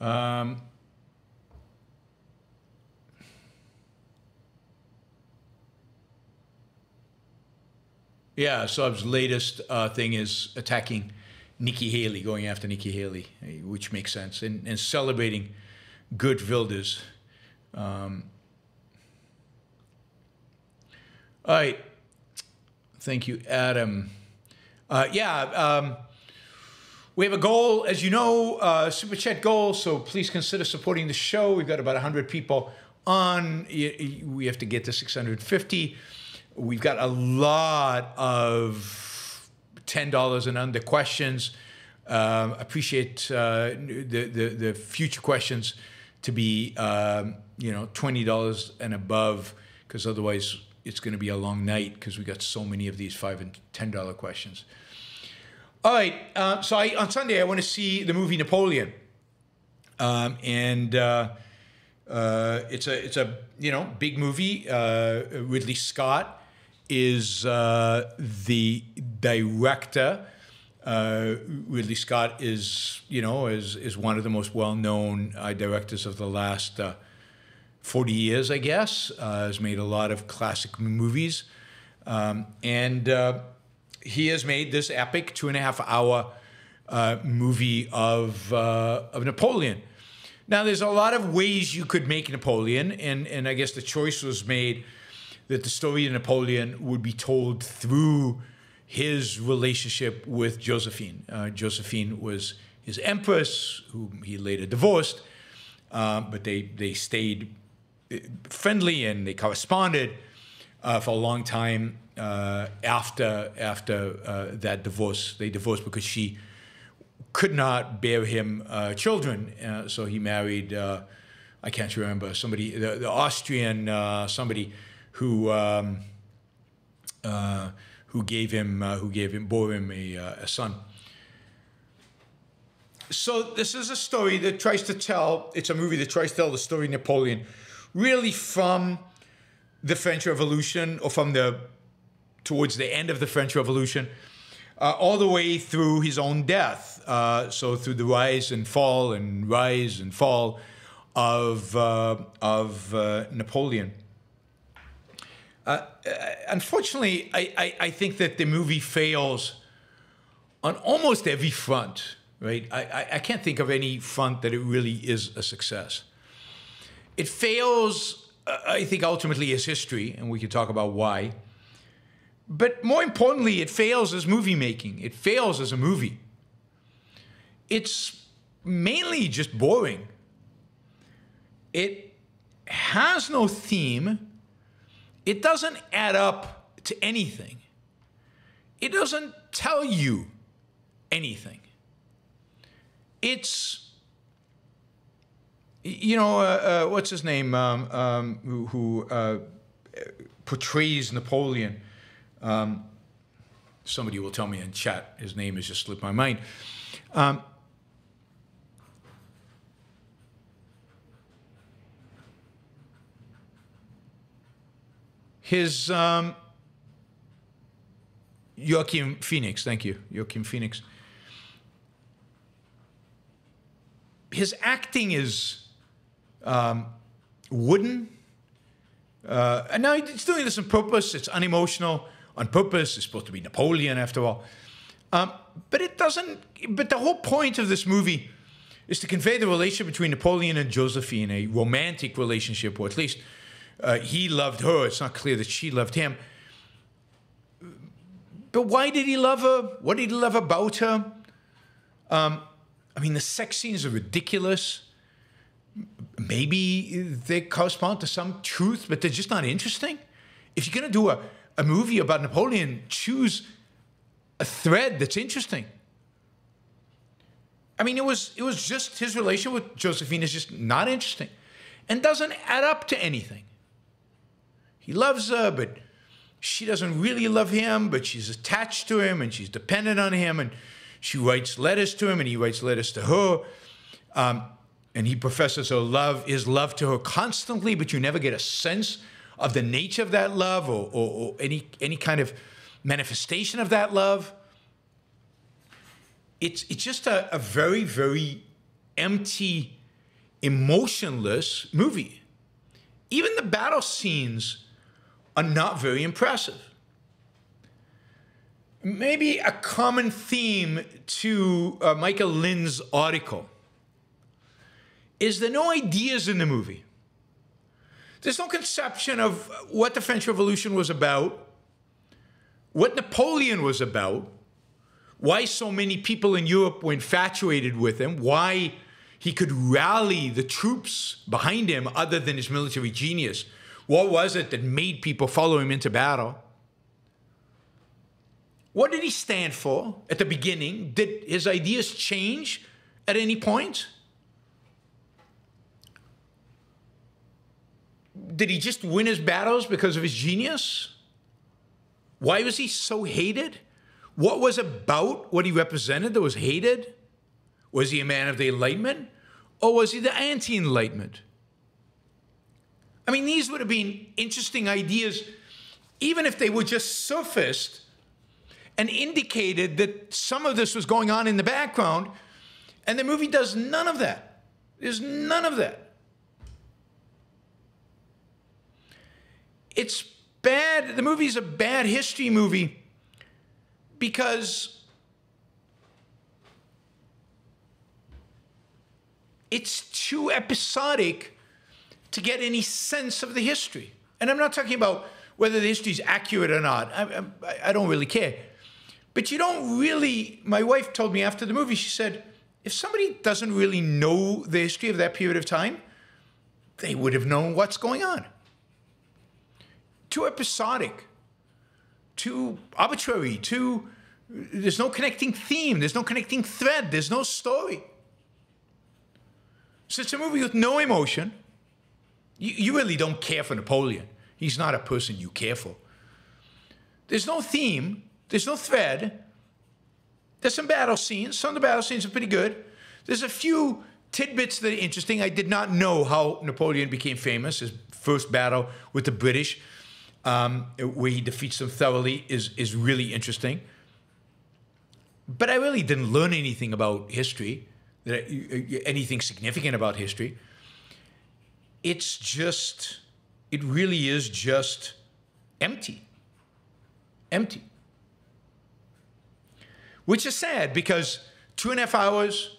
Um, yeah, Sub's latest uh, thing is attacking Nikki Haley, going after Nikki Haley, which makes sense, and, and celebrating Geert Wilders. Um, all right. Thank you, Adam. Uh, yeah, um, we have a goal, as you know, uh, super chat goal. So please consider supporting the show. We've got about 100 people on. We have to get to 650. We've got a lot of $10 and under questions. Um, appreciate uh, the, the, the future questions to be um, you know twenty dollars and above because otherwise it's going to be a long night because we got so many of these five and ten dollar questions. All right, uh, so I, on Sunday I want to see the movie Napoleon, um, and uh, uh, it's a it's a you know big movie. Uh, Ridley Scott is uh, the director. Uh, Ridley Scott is, you know, is is one of the most well-known uh, directors of the last uh, 40 years, I guess. Uh, has made a lot of classic movies, um, and uh, he has made this epic two and a half hour movie of of Napoleon. Now, there's a lot of ways you could make Napoleon, and and I guess the choice was made that the story of Napoleon would be told through his relationship with Josephine. Uh, Josephine was his empress, whom he later divorced, uh, but they, they stayed uh, friendly and they corresponded uh, for a long time uh, after, after uh, that divorce. They divorced because she could not bear him children, so he married, I can't remember, somebody, the, the Austrian, somebody who. Um, who gave him, uh, who gave him, bore him a, uh, a son. So this is a story that tries to tell. It's a movie that tries to tell the story of Napoleon, really from the French Revolution or from the towards the end of the French Revolution, uh, all the way through his own death. Uh, so through the rise and fall and rise and fall of uh, of uh, Napoleon. Uh, unfortunately, I, I, I, think that the movie fails on almost every front, right? I, I can't think of any front that it really is a success. It fails, uh, I think, ultimately as history, and we can talk about why. But more importantly, it fails as movie making. It fails as a movie. It's mainly just boring. It has no theme it doesn't add up to anything. It doesn't tell you anything. It's you know, uh, uh, what's his name? Um, um, who, who uh, portrays Napoleon? Um, somebody will tell me in chat. His name has just slipped my mind. His um, Joaquin Phoenix. Thank you, Joaquin Phoenix. His acting is um, wooden. Uh, and now he's doing this on purpose. It's unemotional on purpose. It's supposed to be Napoleon, after all. Um, but it doesn't. But the whole point of this movie is to convey the relationship between Napoleon and Josephine, a romantic relationship, or at least uh, he loved her. It's not clear that she loved him. But why did he love her? What did he love about her? Um, I mean, the sex scenes are ridiculous. Maybe they correspond to some truth, but they're just not interesting. If you're going to do a, a movie about Napoleon, choose a thread that's interesting. I mean, it was it was just his relation with Josephine is just not interesting, and doesn't add up to anything. He loves her, but she doesn't really love him, but she's attached to him and she's dependent on him, and she writes letters to him and he writes letters to her. Um, and he professes her love, his love to her constantly, but you never get a sense of the nature of that love or, or, or any any kind of manifestation of that love. It's it's just a, a very, very empty, emotionless movie. Even the battle scenes are not very impressive. Maybe a common theme to uh, Michael Lind's article is there no ideas in the movie. There's no conception of what the French Revolution was about, what Napoleon was about, why so many people in Europe were infatuated with him, why he could rally the troops behind him other than his military genius. What was it that made people follow him into battle? What did he stand for at the beginning? Did his ideas change at any point? Did he just win his battles because of his genius? Why was he so hated? What was about what he represented that was hated? Was he a man of the Enlightenment? Or was he the anti Enlightenment? I mean, these would have been interesting ideas, even if they were just surfaced and indicated that some of this was going on in the background. And the movie does none of that. There's none of that. It's bad. The movie's a bad history movie because it's too episodic to get any sense of the history. And I'm not talking about whether the history is accurate or not. I, I, I, don't really care. But you don't really, my wife told me after the movie, she said, if somebody doesn't really know the history of that period of time, they would have known what's going on. Too episodic, too arbitrary, too, there's no connecting theme, there's no connecting thread, there's no story. So it's a movie with no emotion you, you really don't care for Napoleon. He's not a person you care for. There's no theme, there's no thread. There's some battle scenes. Some of the battle scenes are pretty good. There's a few tidbits that are interesting. I did not know how Napoleon became famous. His first battle with the British, um, where he defeats them thoroughly, is, is really interesting. But I really didn't learn anything about history, anything significant about history it's just, it really is just empty. Empty. Which is sad because two and a half hours,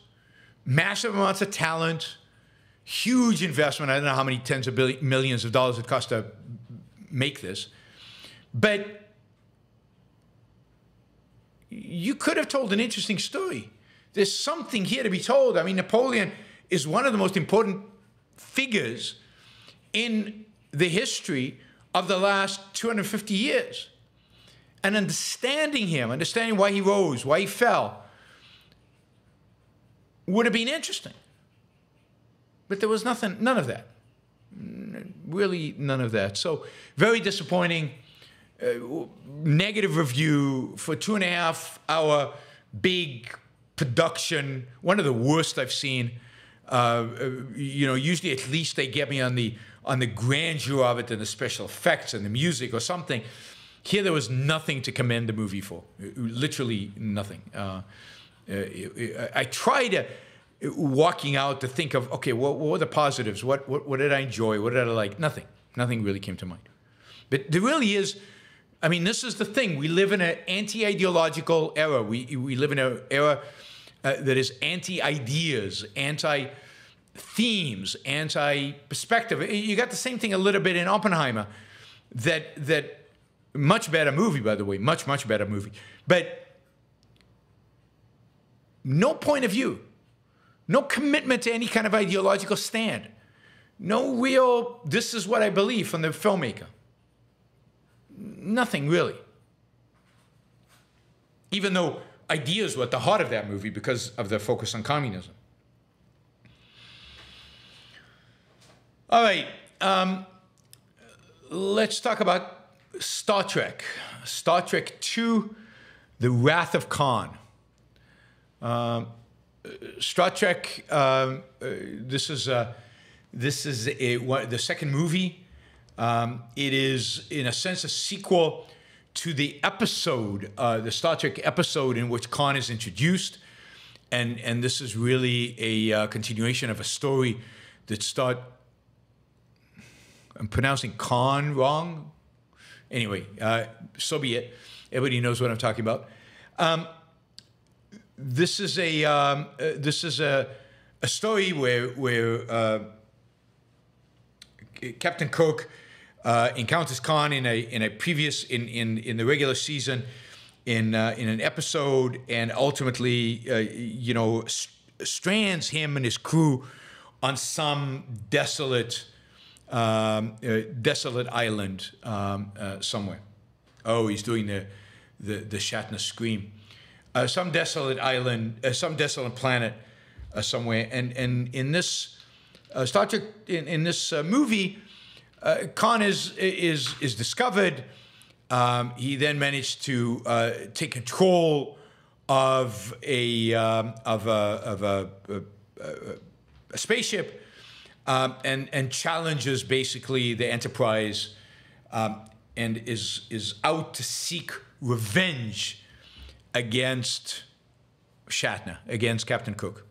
massive amounts of talent, huge investment. I don't know how many tens of billion, millions of dollars it cost to make this. But you could have told an interesting story. There's something here to be told. I mean, Napoleon is one of the most important figures in the history of the last 250 years. And understanding him, understanding why he rose, why he fell, would have been interesting. But there was nothing, none of that. Really, none of that. So, very disappointing. Uh, negative review for two and a half hour big production. One of the worst I've seen. Uh, you know, usually at least they get me on the on the grandeur of it and the special effects and the music or something. Here, there was nothing to commend the movie for. Literally nothing. Uh, I tried walking out to think of okay, what, what were the positives? What, what what did I enjoy? What did I like? Nothing. Nothing really came to mind. But there really is. I mean, this is the thing. We live in an anti-ideological era. We we live in an era uh, that is anti-ideas, anti-themes, anti-perspective. You got the same thing a little bit in Oppenheimer. That that much better movie, by the way, much much better movie. But no point of view no commitment to any kind of ideological stand. No real, this is what I believe from the filmmaker. Nothing really. Even though ideas were at the heart of that movie because of the focus on communism. All right, um, let's talk about Star Trek. Star Trek II The Wrath of Khan. Um, Star Trek. Um, uh, this is a, this is a, the second movie. Um, it is, in a sense, a sequel to the episode, uh, the Star Trek episode in which Khan is introduced, and and this is really a uh, continuation of a story that start. I'm pronouncing Khan wrong. Anyway, uh, so be it. Everybody knows what I'm talking about. Um, this is a um, uh, this is a a story where where uh, Captain Kirk uh, encounters Khan in a in a previous in in in the regular season in uh, in an episode and ultimately uh, you know st- strands him and his crew on some desolate um, uh, desolate island um, somewhere. Oh, he's doing the the the Shatner scream uh, some desolate island, uh, some desolate planet uh, somewhere. And and in this uh, Star Trek, in, in this uh, movie, uh, Khan is is is discovered. Um, he then managed to take control of a um, of a of a, a, a spaceship. Um, and and challenges basically the Enterprise, um, and is is out to seek revenge against Shatner, against Captain Cook.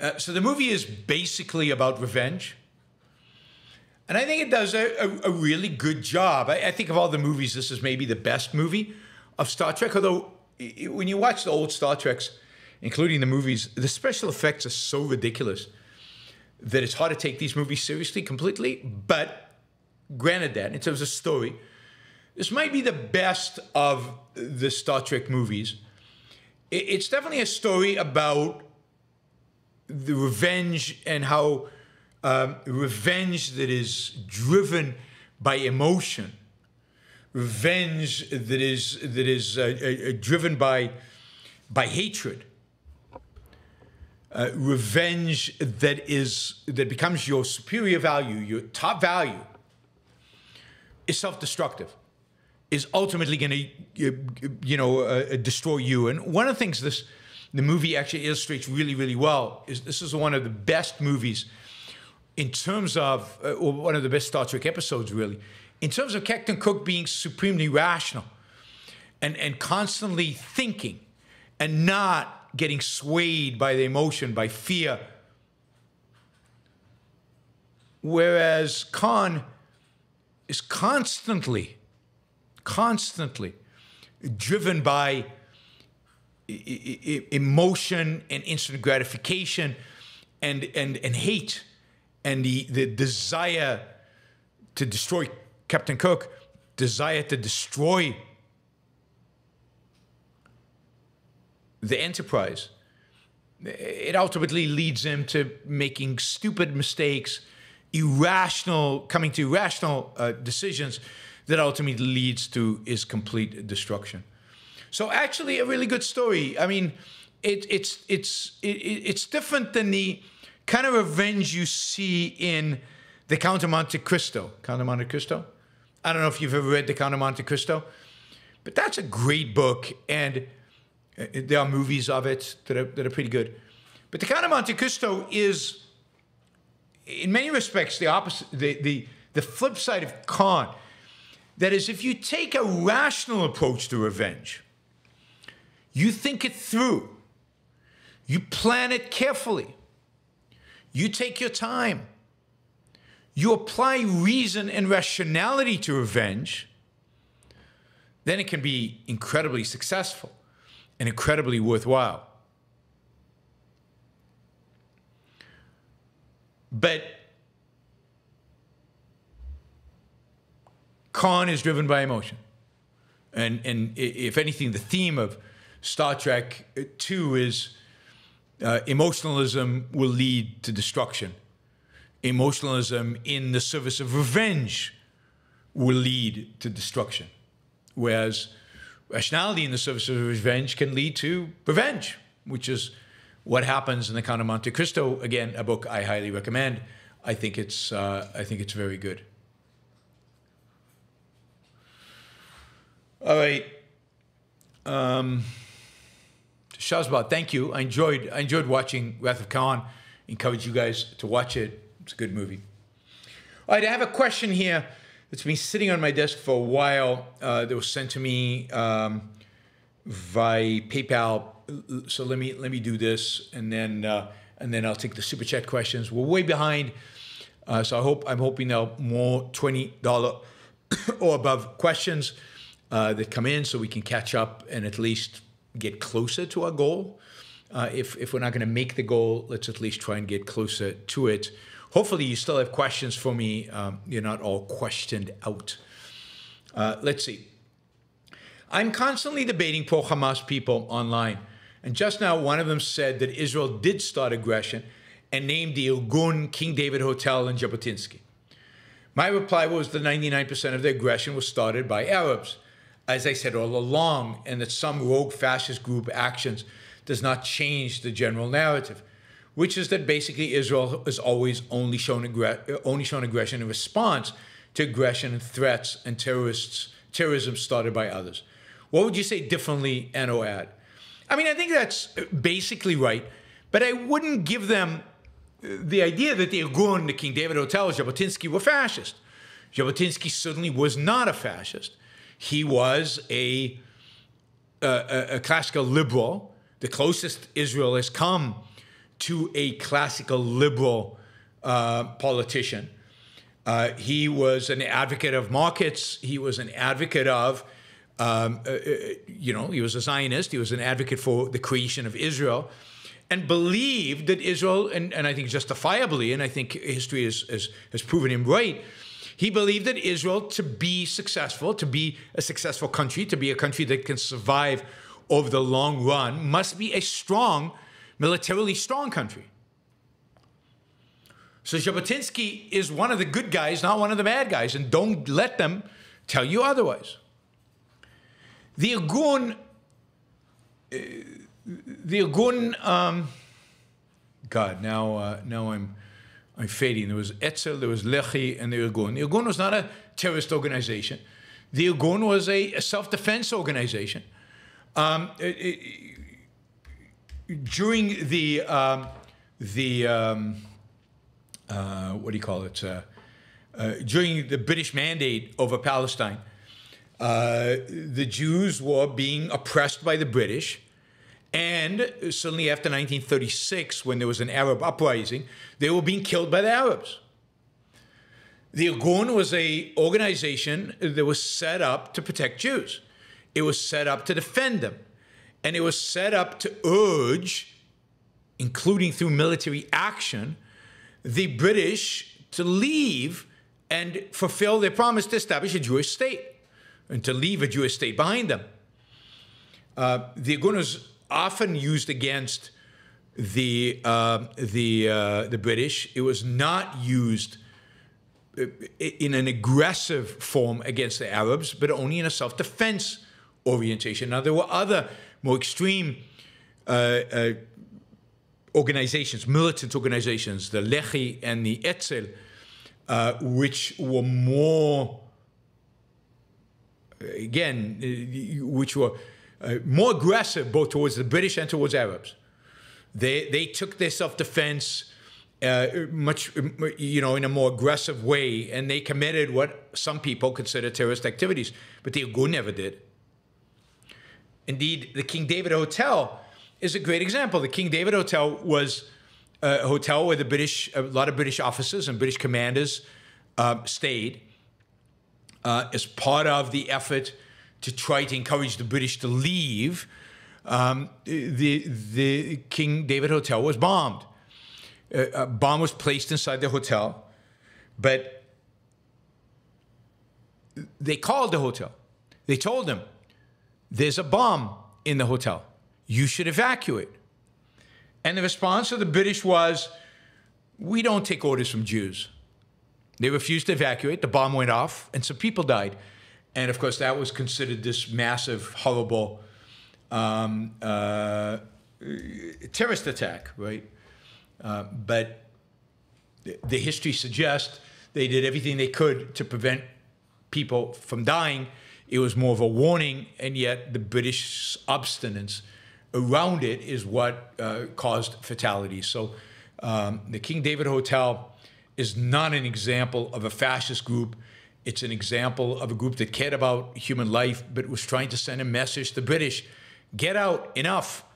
Uh, so the movie is basically about revenge. And I think it does a, a, a really good job. I, I, think of all the movies, this is maybe the best movie of Star Trek. Although, when you watch the old Star Treks, including the movies, the special effects are so ridiculous that it's hard to take these movies seriously completely. But granted that, in terms of story, this might be the best of the Star Trek movies. It's definitely a story about the revenge and how um, revenge that is driven by emotion, revenge that is that is uh, uh, uh driven by by hatred, uh, revenge that is that becomes your superior value, your top value, is self-destructive is ultimately going to, you know, uh, destroy you. And one of the things this the movie actually illustrates really, really well is this is one of the best movies in terms of, uh, one of the best Star Trek episodes, really, in terms of Captain Cook being supremely rational and and constantly thinking and not getting swayed by the emotion, by fear. Whereas Khan is constantly constantly driven by emotion and instant gratification and, and, and hate and the, the desire to destroy Captain Kirk, desire to destroy the Enterprise. It ultimately leads him to making stupid mistakes, irrational, coming to irrational uh, decisions that ultimately leads to his complete destruction. So actually, a really good story. I mean, it, it's it's it, it's different than the kind of revenge you see in the Count of Monte Cristo. Count of Monte Cristo? I don't know if you've ever read the Count of Monte Cristo, but that's a great book, and uh, there are movies of it that are, that are pretty good. But the Count of Monte Cristo is, in many respects, the opposite, the, the, the flip side of Khan. That is, if you take a rational approach to revenge, you think it through, you plan it carefully, you take your time, you apply reason and rationality to revenge, then it can be incredibly successful and incredibly worthwhile. But Khan is driven by emotion. And, and if anything, the theme of Star Trek 2 is uh, emotionalism will lead to destruction. Emotionalism in the service of revenge will lead to destruction. Whereas rationality in the service of revenge can lead to revenge, which is what happens in the Count of Monte Cristo. Again, a book I highly recommend. I think it's uh, I think it's very good. All right, um, Shazbot, thank you. I enjoyed I enjoyed watching Wrath of Khan. Encourage you guys to watch it. It's a good movie. All right, I have a question here that's been sitting on my desk for a while. Uh, that was sent to me um, via PayPal so let me let me do this, and then uh, and then I'll take the super chat questions. We're way behind, uh, so I hope I'm hoping there are more twenty dollar or above questions uh, that come in, so we can catch up and at least get closer to our goal. Uh, if if we're not going to make the goal, let's at least try and get closer to it. Hopefully, you still have questions for me. Um, you're not all questioned out. Uh, let's see. I'm constantly debating pro Hamas people online. And just now, one of them said that Israel did start aggression and named the Irgun King David Hotel in Jabotinsky. My reply was that 99% of the aggression was started by Arabs, as I said all along, and that some rogue fascist group actions does not change the general narrative, which is that basically Israel has always only shown, only shown aggression in response to aggression and threats and terrorists, terrorism started by others. What would you say differently add? I mean, I think that's basically right, but I wouldn't give them uh, the idea that the Irgun, the King David Hotel, Jabotinsky were fascist. Jabotinsky certainly was not a fascist. He was a, a, a classical liberal, the closest Israel has come to a classical liberal uh, politician. Uh, he was an advocate of markets. He was an advocate of um, uh, uh, you know, he was a Zionist. He was an advocate for the creation of Israel, and believed that Israel, and, and I think justifiably, and I think history has, has, has proven him right. He believed that Israel, to be successful, to be a successful country, to be a country that can survive over the long run, must be a strong, militarily strong country. So Jabotinsky is one of the good guys, not one of the bad guys, and don't let them tell you otherwise. The Irgun, the Irgun, um, God, now, uh, now I'm, I'm fading. There was Etzel, there was Lehi, and the Irgun. The Irgun was not a terrorist organization. The Irgun was a, a self-defense organization. Um, it, it, during the um, the um, uh, what do you call it? Uh, uh, during the British mandate over Palestine, uh, the Jews were being oppressed by the British. And suddenly, after 1936, when there was an Arab uprising, they were being killed by the Arabs. The Irgun was a organization that was set up to protect Jews. It was set up to defend them. And it was set up to urge, including through military action, the British to leave and fulfill their promise to establish a Jewish state and to leave a Jewish state behind them. Uh, the Irgun often used against the uh, the uh, the British. It was not used uh, in an aggressive form against the Arabs, but only in a self-defense orientation. Now there were other more extreme uh, uh, organizations, militant organizations, the Lehi and the Etzel, uh, which were more, again, which were uh, more aggressive both towards the British and towards Arabs. They, they took their self defense uh, much, you know, in a more aggressive way, and they committed what some people consider terrorist activities, but the Irgun never did. Indeed, the King David Hotel is a great example. The King David Hotel was a hotel where the British, a lot of British officers and British commanders uh, stayed uh, as part of the effort to try to encourage the British to leave. Um, the the King David Hotel was bombed. Uh, a bomb was placed inside the hotel, but they called the hotel. They told them, "There's a bomb in the hotel." you should evacuate. And the response of the British was, we don't take orders from Jews. They refused to evacuate. The bomb went off, and some people died. And of course, that was considered this massive, horrible um, uh, terrorist attack, right? Uh, but the history suggests they did everything they could to prevent people from dying. It was more of a warning, and yet the British obstinance around it is what uh, caused fatalities. So um, the King David Hotel is not an example of a fascist group. It's an example of a group that cared about human life, but was trying to send a message to the British get out, enough,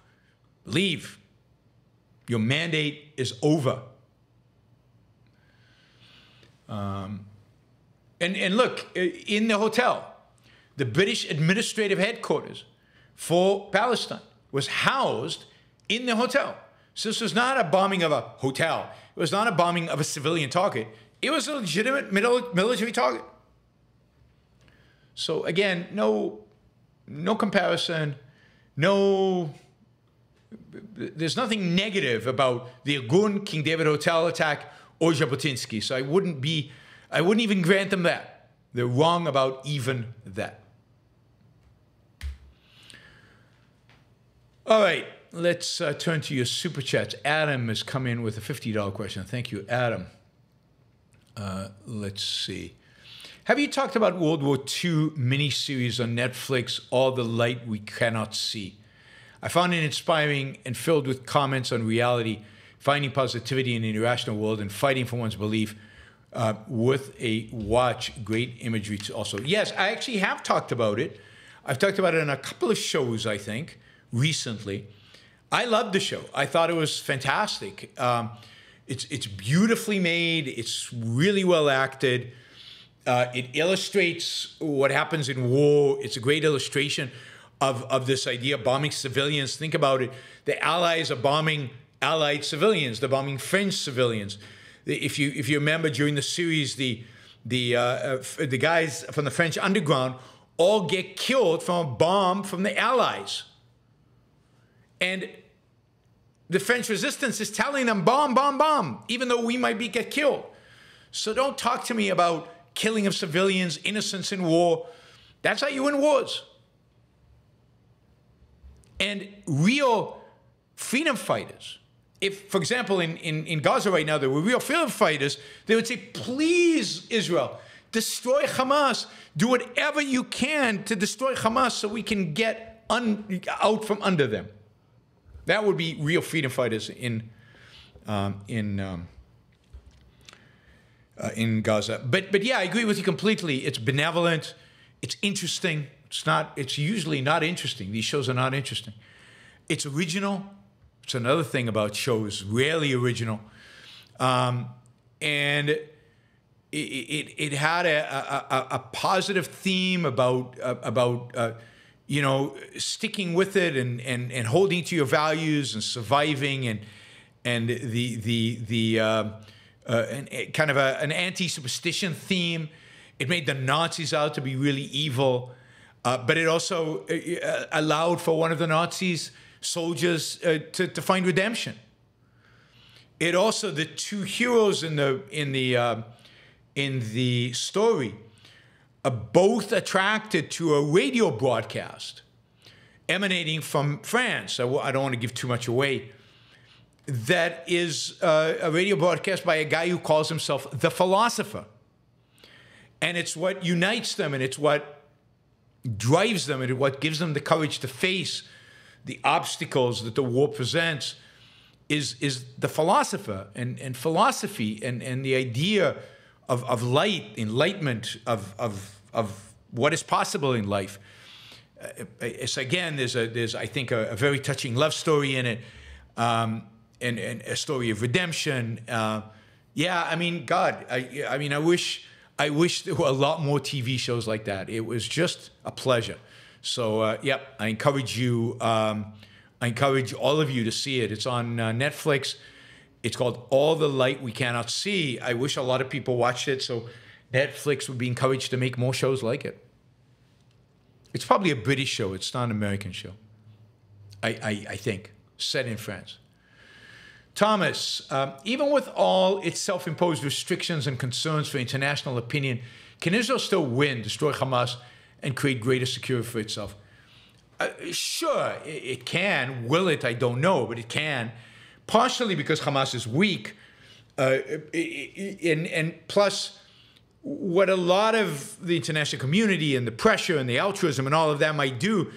leave. Your mandate is over. Um, and, and look, in the hotel, the British administrative headquarters for Palestine was housed in the hotel. So this was not a bombing of a hotel. It was not a bombing of a civilian target. It was a legitimate military target. So again, no, no comparison, no. There's nothing negative about the Irgun King David Hotel attack or Jabotinsky. So I wouldn't be, I wouldn't even grant them that. They're wrong about even that. All right, let's uh, turn to your super chats. Adam has come in with a $50 question. Thank you, Adam. Uh, let's see. Have you talked about World War II miniseries on Netflix, All the Light We Cannot See? I found it inspiring and filled with comments on reality, finding positivity in the irrational world, and fighting for one's belief. Uh, with a watch, great imagery also. Yes, I actually have talked about it. I've talked about it in a couple of shows, I think recently. I loved the show. I thought it was fantastic. Um, it's it's beautifully made. It's really well acted. Uh, it illustrates what happens in war. It's a great illustration of, of this idea of bombing civilians. Think about it. The Allies are bombing Allied civilians. They're bombing French civilians. If you if you remember during the series, the the uh, uh, the guys from the French underground all get killed from a bomb from the Allies. And the French resistance is telling them bomb, bomb, bomb, even though we might be get killed. So don't talk to me about killing of civilians, innocence in war. That's how you win wars. And real freedom fighters, if, for example, in, in, in Gaza right now, there were real freedom fighters, they would say, please, Israel, destroy Hamas. Do whatever you can to destroy Hamas so we can get un, out from under them. That would be real freedom fighters in um, in um, uh, in Gaza. But but yeah, I agree with you completely. It's benevolent. It's interesting. It's not. It's usually not interesting. These shows are not interesting. It's original. It's another thing about shows. Rarely original. Um, and it, it, it had a, a, a, positive theme about uh, about uh, you know, sticking with it and, and, and holding to your values and surviving and and the the the uh, uh, an, kind of a, an anti-superstition theme. It made the Nazis out to be really evil, uh, but it also uh, allowed for one of the Nazis soldiers uh, to, to find redemption. It also the two heroes in the in the uh, in the story uh, both attracted to a radio broadcast emanating from France. I don't want to give too much away. That is uh, a radio broadcast by a guy who calls himself the philosopher. And it's what unites them and it's what drives them and what gives them the courage to face the obstacles that the war presents is, is the philosopher and, and philosophy and, and the idea of, of light, enlightenment, of, of, of what is possible in life. Uh, it's again, there's, a, there's I think, a, a very touching love story in it um, and, and a story of redemption. Uh, yeah, I mean, God, I, I mean, I wish I wish there were a lot more TV shows like that. It was just a pleasure. So, uh, yep, I encourage you. Um, I encourage all of you to see it. It's on uh, Netflix. It's called All the Light We Cannot See. I wish a lot of people watched it. So, Netflix would be encouraged to make more shows like it. It's probably a British show. It's not an American show. I, I, I think set in France. Thomas, um, even with all its self imposed restrictions and concerns for international opinion, can Israel still win, destroy Hamas, and create greater security for itself? Uh, sure, it, it, can. Will it? I don't know, but it can. Partially because Hamas is weak, uh, and, and plus, what a lot of the international community and the pressure and the altruism and all of that might do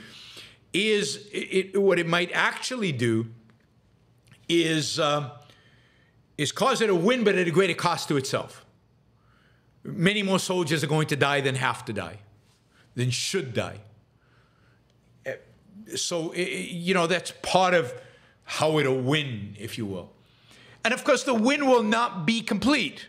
is it, what it might actually do is, um, is cause it a win, but at a greater cost to itself. Many more soldiers are going to die than have to die, than should die. Uh, so, you know, that's part of how it'll win, if you will. And of course, the win will not be complete.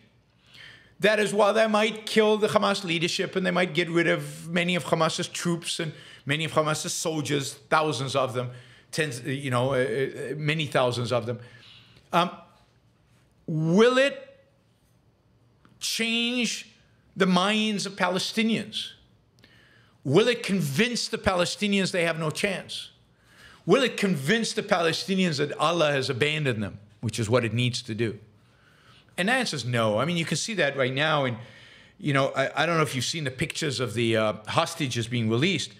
That is, while they might kill the Hamas leadership and they might get rid of many of Hamas's troops and many of Hamas's soldiers, thousands of them, tens, you know, uh, uh, many thousands of them. Um, will it change the minds of Palestinians? Will it convince the Palestinians they have no chance? Will it convince the Palestinians that Allah has abandoned them, which is what it needs to do? And the answer is no. I mean, you can see that right now. And, you know, I, I don't know if you've seen the pictures of the uh, hostages being released.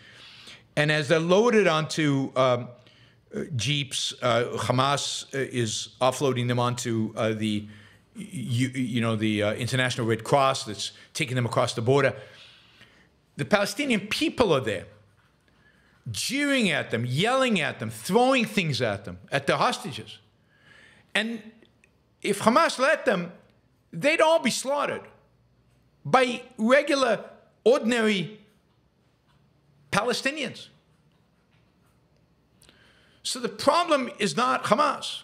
And as they're loaded onto um, jeeps. Uh, Hamas uh, is offloading them onto uh, the, you, you, know, the International Red Cross that's taking them across the border. The Palestinian people are there, jeering at them, yelling at them, throwing things at them, at the hostages. And if Hamas let them, they'd all be slaughtered by regular, ordinary Palestinians. So the problem is not Hamas.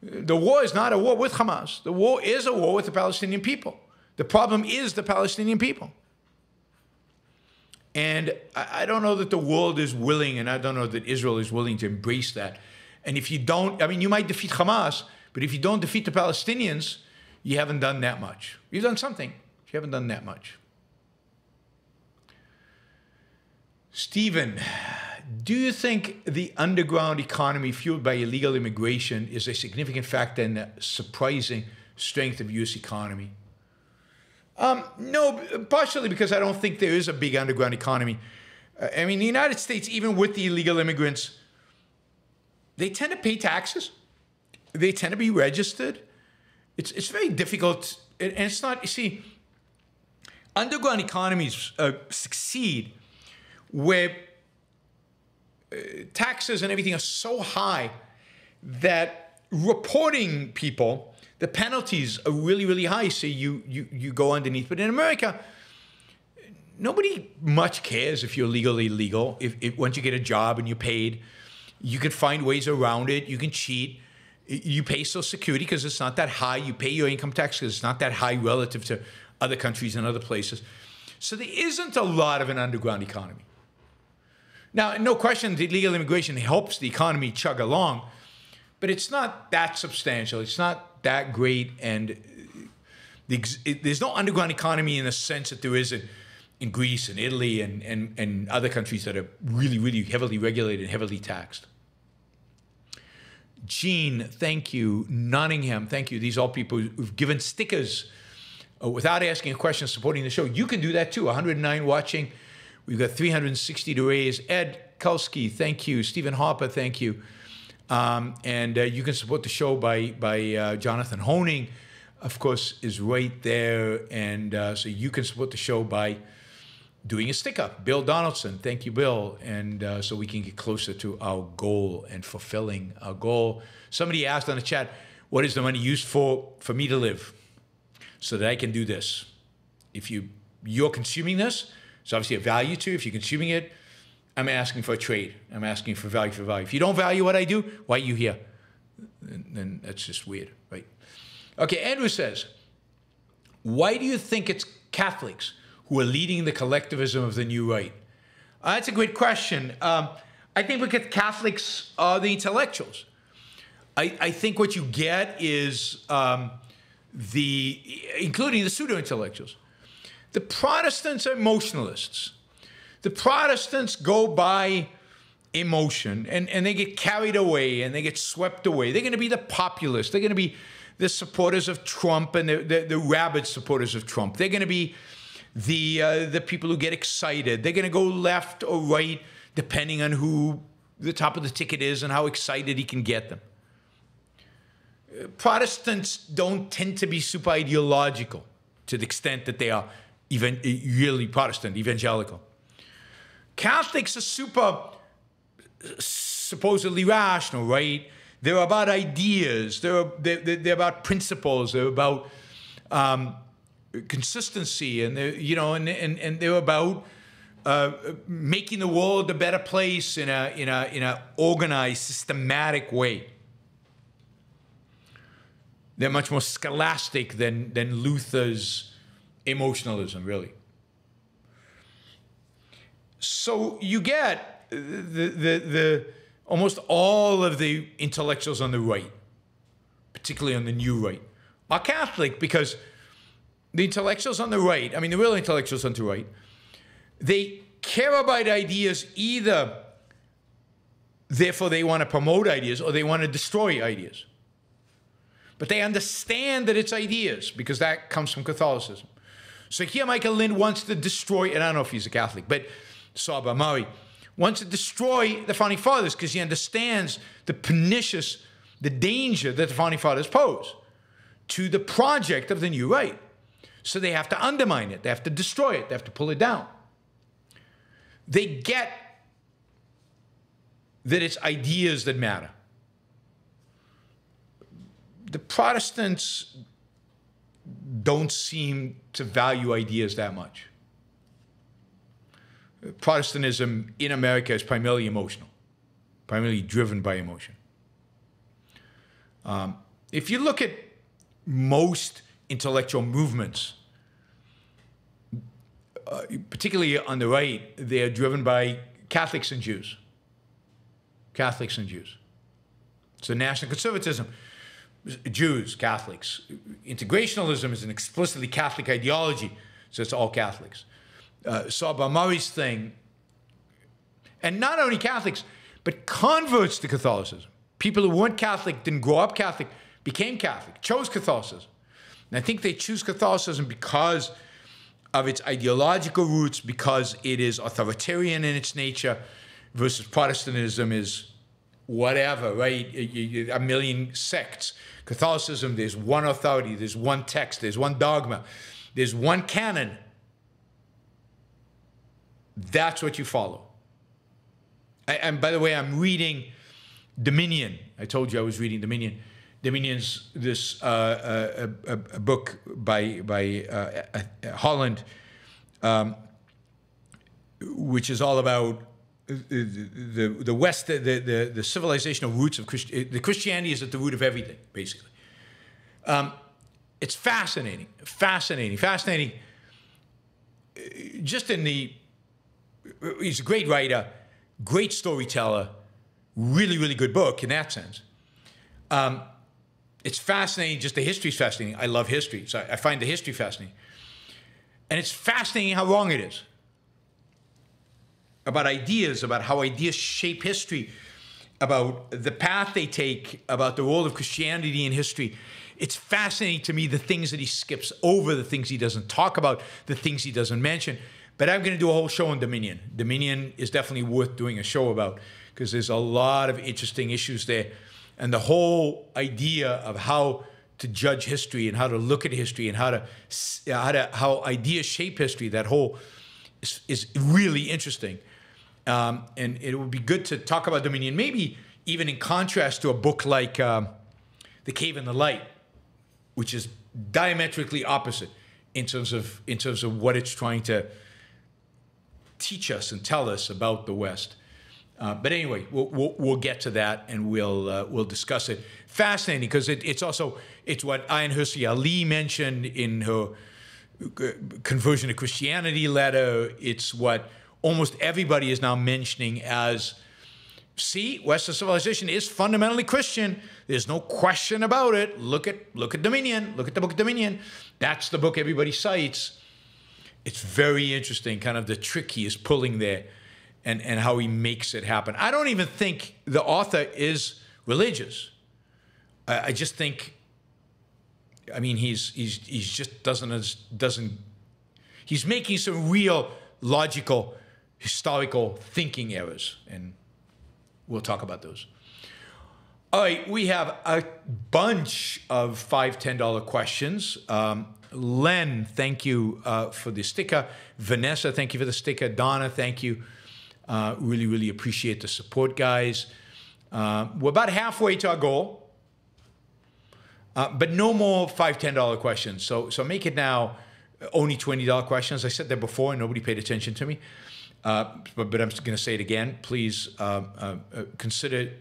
The war is not a war with Hamas. The war is a war with the Palestinian people. The problem is the Palestinian people. And I don't know that the world is willing, and I don't know that Israel is willing to embrace that. And if you don't, I mean, you might defeat Hamas, but if you don't defeat the Palestinians, you haven't done that much. You've done something, you haven't done that much. Stephen, do you think the underground economy fueled by illegal immigration is a significant factor in the surprising strength of U.S. economy? Um, no, partially because I don't think there is a big underground economy. Uh, I mean, the United States, even with the illegal immigrants, they tend to pay taxes. They tend to be registered. It's, it's very difficult. And it's not, you see, underground economies uh, succeed where taxes and everything are so high that reporting people, the penalties are really, really high. So you, you, you go underneath. But in America, nobody much cares if you're legally legal. If, if once you get a job and you're paid, you can find ways around it. You can cheat. You pay Social Security because it's not that high. You pay your income tax because it's not that high relative to other countries and other places. So there isn't a lot of an underground economy. Now, no question, the illegal immigration helps the economy chug along, but it's not that substantial. It's not that great, and the, it, there's no underground economy in the sense that there is in, in Greece and Italy and, and, and other countries that are really, really heavily regulated and heavily taxed. Gene, thank you. Nottingham, thank you. These are all people who've given stickers uh, without asking a question supporting the show. You can do that too. 109 watching. We've got 360 to raise. Ed Kulski, thank you. Stephen Harper, thank you. Um, and uh, you can support the show by by uh, Jonathan Honing, of course, is right there, and uh, so you can support the show by doing a sticker. Bill Donaldson, thank you, Bill, and uh, so we can get closer to our goal and fulfilling our goal. Somebody asked on the chat, "What is the money used for for me to live, so that I can do this?" If you you're consuming this, it's obviously a value to. If you're consuming it, I'm asking for a trade. I'm asking for value for value. If you don't value what I do, why are you here? Then, then that's just weird, right? Okay, Andrew says, why do you think it's Catholics who are leading the collectivism of the new right? Uh, that's a great question. Um, I think because Catholics are the intellectuals. I, I think what you get is um, the, including the pseudo intellectuals. The Protestants are emotionalists. The Protestants go by emotion and, and they get carried away and they get swept away. They're going to be the populists. They're going to be the supporters of Trump and the, the, the rabid supporters of Trump. They're going to be the, uh, the people who get excited. They're going to go left or right depending on who the top of the ticket is and how excited he can get them. Protestants don't tend to be super ideological to the extent that they are even really Protestant, evangelical. Catholics are super supposedly rational, right? They're about ideas. They're, they're, they're about principles. They're about um, consistency, and they're, you know, and, and, and they're about uh, making the world a better place in a in a in a organized, systematic way. They're much more scholastic than than Luther's emotionalism, really. So you get the, the, the, almost all of the intellectuals on the right, particularly on the new right, are Catholic because the intellectuals on the right, I mean, the real intellectuals on the right, they care about ideas either, therefore, they want to promote ideas or they want to destroy ideas. But they understand that it's ideas because that comes from Catholicism. So here, Michael Lind wants to destroy, and I don't know if he's a Catholic, but Sohrab Ahmari, wants to destroy the founding fathers because he understands the pernicious, the danger that the founding fathers pose to the project of the new right. So they have to undermine it, they have to destroy it, they have to pull it down. They get that it's ideas that matter. The Protestants don't seem to value ideas that much. Protestantism in America is primarily emotional, primarily driven by emotion. Um, if you look at most intellectual movements, uh, particularly on the right, they are driven by Catholics and Jews. Catholics and Jews. So national conservatism, Jews, Catholics. Integrationalism is an explicitly Catholic ideology, so it's all Catholics uh, Sohrab Ahmari's thing, and not only Catholics, but converts to Catholicism. People who weren't Catholic, didn't grow up Catholic, became Catholic, chose Catholicism. And I think they choose Catholicism because of its ideological roots, because it is authoritarian in its nature, versus Protestantism is whatever, right? A million sects. Catholicism, there's one authority, there's one text, there's one dogma, there's one canon that's what you follow. And by the way, I'm reading Dominion. I told you I was reading Dominion. Dominion's this uh, a, a, a, book by by uh, Holland, um, which is all about the the, West, the, the the civilizational roots of Christi- the Christianity is at the root of everything, basically. Um, it's fascinating, fascinating, fascinating. Just in the he's a great writer, great storyteller, really, really good book in that sense. Um, it's fascinating, just the history is fascinating. I love history, so I find the history fascinating. And it's fascinating how wrong it is about ideas, about how ideas shape history, about the path they take, about the role of Christianity in history. It's fascinating to me the things that he skips over, the things he doesn't talk about, the things he doesn't mention. But I'm going to do a whole show on Dominion. Dominion is definitely worth doing a show about because there's a lot of interesting issues there. And the whole idea of how to judge history and how to look at history and how to how to how ideas shape history, that whole is, is really interesting. Um, and it would be good to talk about Dominion, maybe even in contrast to a book like um, The Cave and the Light, which is diametrically opposite in terms of in terms of what it's trying to teach us and tell us about the West. Uh, but anyway, we'll, we'll, we'll, get to that and we'll uh, we'll discuss it. Fascinating because it, it's also it's what Ayaan Hirsi Ali mentioned in her uh, conversion to Christianity letter. It's what almost everybody is now mentioning as see Western civilization is fundamentally Christian. There's no question about it. Look at look at Dominion. Look at the book of Dominion. That's the book everybody cites. It's very interesting, kind of the trick he is pulling there and, and how he makes it happen. I don't even think the author is religious. I, I just think, I mean, he's, he's, he's just doesn't, doesn't, he's making some real logical, historical thinking errors. And we'll talk about those. All right, we have a bunch of five, $10 questions. Um, Len, thank you uh, for the sticker. Vanessa, thank you for the sticker. Donna, thank you uh, really, really appreciate the support, guys. Uh, we're about halfway to our goal, uh, but no more five, ten dollar questions. So, so make it now only twenty dollar questions. I said that before, and nobody paid attention to me. Uh, but, but, I'm going to say it again. Please uh, uh, consider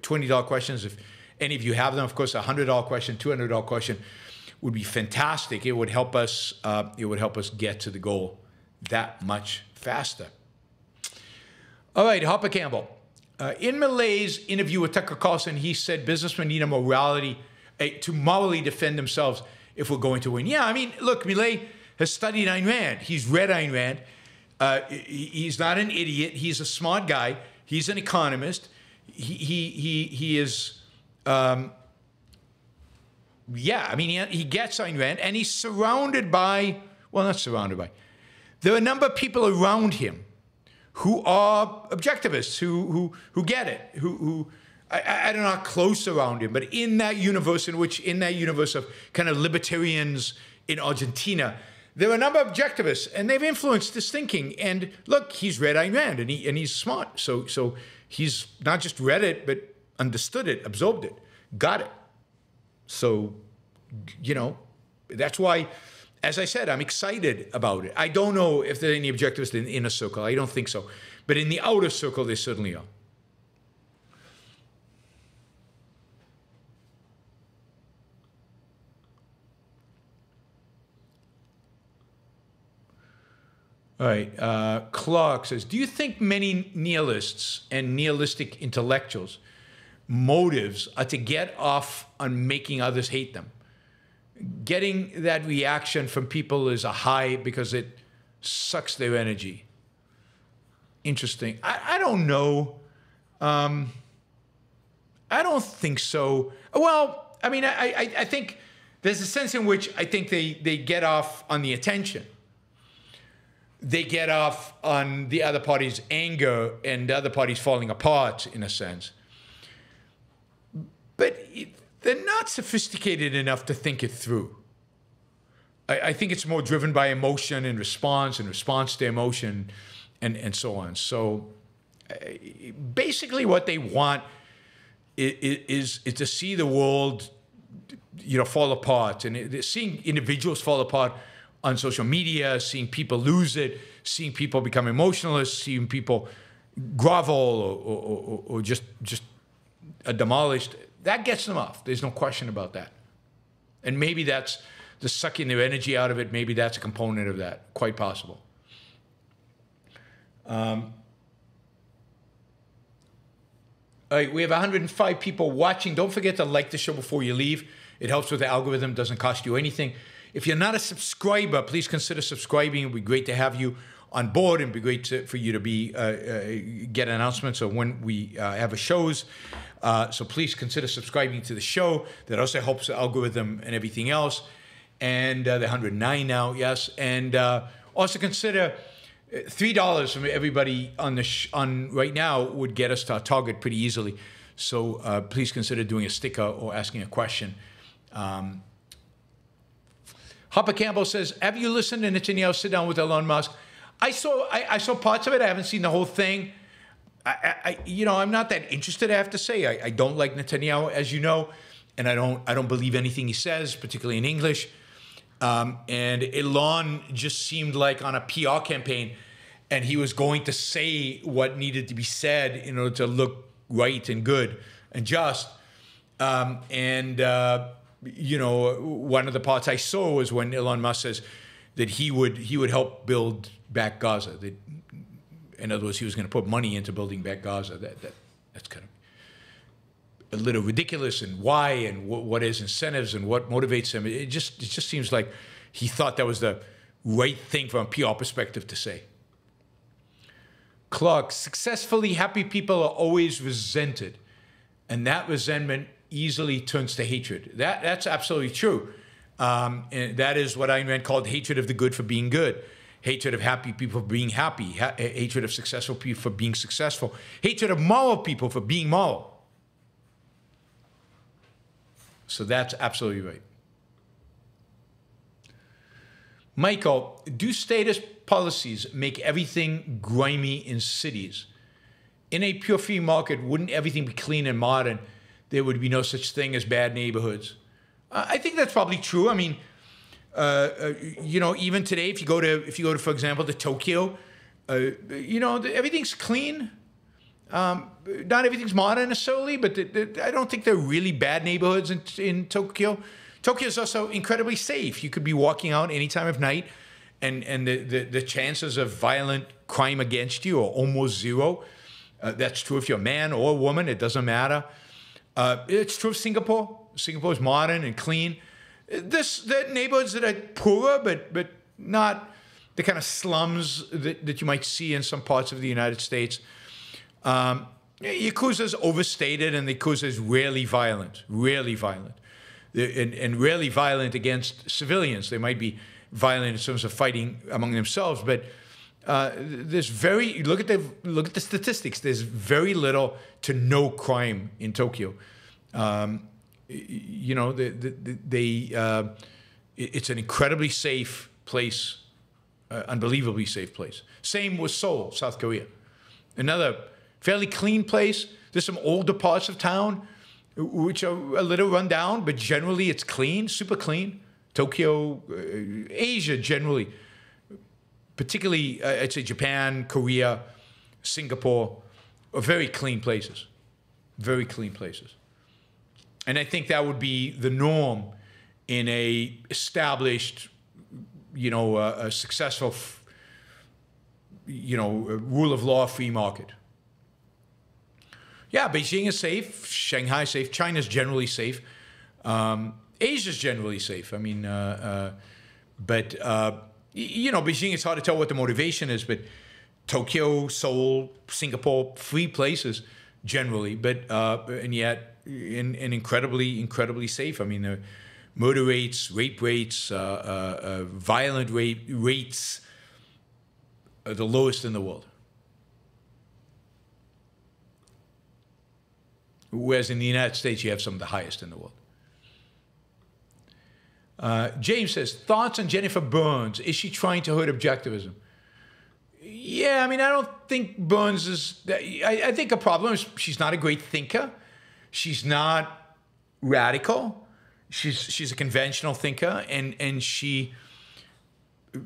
twenty dollar questions. If any of you have them, of course, a hundred dollar question, two hundred dollar question would be fantastic. It would help us. it would help us get to the goal that much faster. All right, Hopper Campbell. Uh, in Milei's interview with Tucker Carlson, he said businessmen need a morality uh, to morally defend themselves if we're going to win. Yeah, I mean, look, Milei has studied Ayn Rand. He's read Ayn Rand. Uh, he's not an idiot. He's a smart guy. He's an economist. He he he, he is. Um, yeah, I mean, he, he gets Ayn Rand, and he's surrounded by well, not surrounded by. There are a number of people around him who are objectivists, who who who get it, who who I, I don't know how close around him, but in that universe, in which in that universe of kind of libertarians in Argentina, there are a number of objectivists, and they've influenced his thinking. And look, he's read Ayn Rand, and he and he's smart, so so he's not just read it, but understood it, absorbed it, got it. So, you know, that's why as I said, I'm excited about it. I don't know if there are any objectivists in the inner circle. I don't think so. But in the outer circle, there certainly are. All right. Uh, Clark says, do you think many nihilists and nihilistic intellectuals motives are to get off on making others hate them? getting that reaction from people is a high because it sucks their energy. Interesting. I, I don't know. Um, I don't think so. Well, I mean, I, I, I think there's a sense in which I think they, they get off on the attention. They get off on the other party's anger and the other party's falling apart, in a sense. But it, they're not sophisticated enough to think it through. I, I, think it's more driven by emotion and response and response to emotion and, and so on. So uh, basically, what they want is, is, is to see the world you know fall apart and seeing individuals fall apart on social media seeing people lose it seeing people become emotionless seeing people grovel or, or, or, or just just demolished that gets them off. There's no question about that. And maybe that's the sucking their energy out of it. Maybe that's a component of that. Quite possible. Um, all right, we have 105 people watching. Don't forget to like the show before you leave. It helps with the algorithm, doesn't cost you anything. If you're not a subscriber, please consider subscribing. It would be great to have you on board and be great to, for you to be uh, uh, get announcements of when we uh, have a shows. Uh, so please consider subscribing to the show. That also helps the algorithm and everything else. And uh, the 109 now, yes. And uh, also consider three dollars from everybody on the sh- on right now would get us to our target pretty easily. So please consider doing a sticker or asking a question. Um, Hopper Campbell says, "Have you listened to Netanyahu sit down with Elon Musk?" I saw I, I saw parts of it. I haven't seen the whole thing. I, I you know I'm not that interested. I have to say I, I don't like Netanyahu, as you know, and I don't I don't believe anything he says, particularly in English. Um, and Elon just seemed like on a PR campaign, and he was going to say what needed to be said in order to look right and good and just. Um, and uh, you know, one of the parts I saw was when Elon Musk says that he would he would help build back Gaza. That, in other words, he was going to put money into building back Gaza. That, that that's kind of a little ridiculous. And why? And what, what is incentives? And what motivates him? It just it just seems like he thought that was the right thing from a PR perspective to say. Clark, successfully happy people are always resented, and that resentment easily turns to hatred. That that's absolutely true. Um, and that is what Ayn Rand called hatred of the good for being good, hatred of happy people for being happy, ha- hatred of successful people for being successful, hatred of moral people for being moral. So that's absolutely right. Michael, do statist policies make everything grimy in cities? In a pure free market, wouldn't everything be clean and modern? There would be no such thing as bad neighborhoods. I think that's probably true. I mean, uh, uh, you know, even today, if you go to, if you go to, for example, to Tokyo, uh, you know, everything's clean. Um, not everything's modern necessarily, but the, the, I don't think there are really bad neighborhoods in, in Tokyo. Tokyo is also incredibly safe. You could be walking out any time of night, and and the the, the chances of violent crime against you are almost zero. Uh, that's true if you're a man or a woman. It doesn't matter. Uh, it's true of Singapore. Singapore is modern and clean. This the neighborhoods that are poorer, but but not the kind of slums that, that you might see in some parts of the United States. Um, Yakuza is overstated, and the Yakuza is rarely violent, rarely violent and, and rarely violent against civilians. They might be violent in terms of fighting among themselves, but uh, there's very look at the look at the statistics. There's very little to no crime in Tokyo. Um, you know, they, they uh, it's an incredibly safe place, uh, unbelievably safe place. Same with Seoul, South Korea, another fairly clean place. There's some older parts of town which are a little run down, but generally it's clean, super clean. Tokyo, uh, Asia generally, particularly uh, I'd say Japan, Korea, Singapore, are very clean places, very clean places. And I think that would be the norm in a established, you know, uh, a successful, you know, rule of law free market. Yeah, Beijing is safe. Shanghai is safe. China's generally safe. Um, Asia's generally safe. I mean, uh, uh, but uh, you know, Beijing. It's hard to tell what the motivation is, but Tokyo, Seoul, Singapore, free places generally, but uh, and yet in, in incredibly, incredibly safe. I mean, the murder rates, rape rates, uh, uh, violent rape rates are the lowest in the world. whereas in the United States, you have some of the highest in the world. Uh, James says, thoughts on Jennifer Burns? Is she trying to hurt objectivism? Yeah, I mean, I don't think Burns is. I, I think a problem is she's not a great thinker. She's not radical. She's she's a conventional thinker, and and she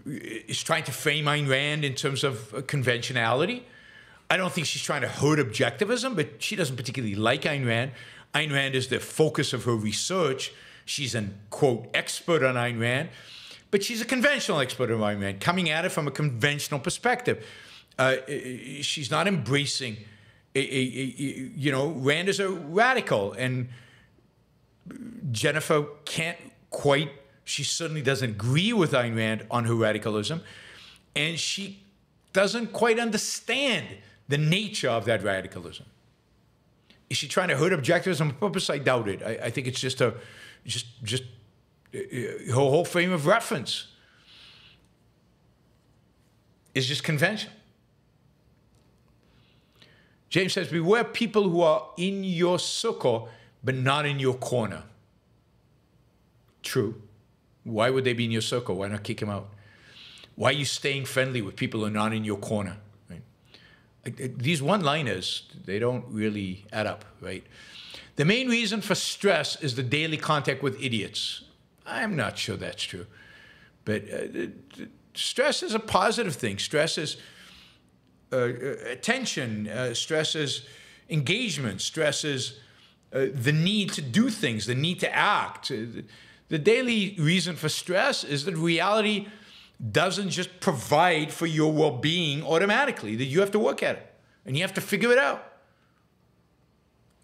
is trying to frame Ayn Rand in terms of conventionality. I don't think she's trying to hurt objectivism, but she doesn't particularly like Ayn Rand. Ayn Rand is the focus of her research. She's an quote expert on Ayn Rand, but she's a conventional expert on Ayn Rand, coming at it from a conventional perspective. Uh, she's not embracing, a, a, a, you know, Rand is a radical, and Jennifer can't quite. She certainly doesn't agree with Ayn Rand on her radicalism, and she doesn't quite understand the nature of that radicalism. Is she trying to hurt objectivism on purpose? I doubt it. I, I think it's just a, just, just uh, uh, her whole frame of reference. is just convention. James says, Beware people who are in your circle, but not in your corner. True. Why would they be in your circle? Why not kick them out? Why are you staying friendly with people who are not in your corner? Right? These one liners, they don't really add up, right? The main reason for stress is the daily contact with idiots. I'm not sure that's true. But uh, stress is a positive thing. Stress is uh, uh, attention, uh, stress is engagement, stress is uh, the need to do things, the need to act. Uh, the daily reason for stress is that reality doesn't just provide for your well being automatically, that you have to work at it and you have to figure it out.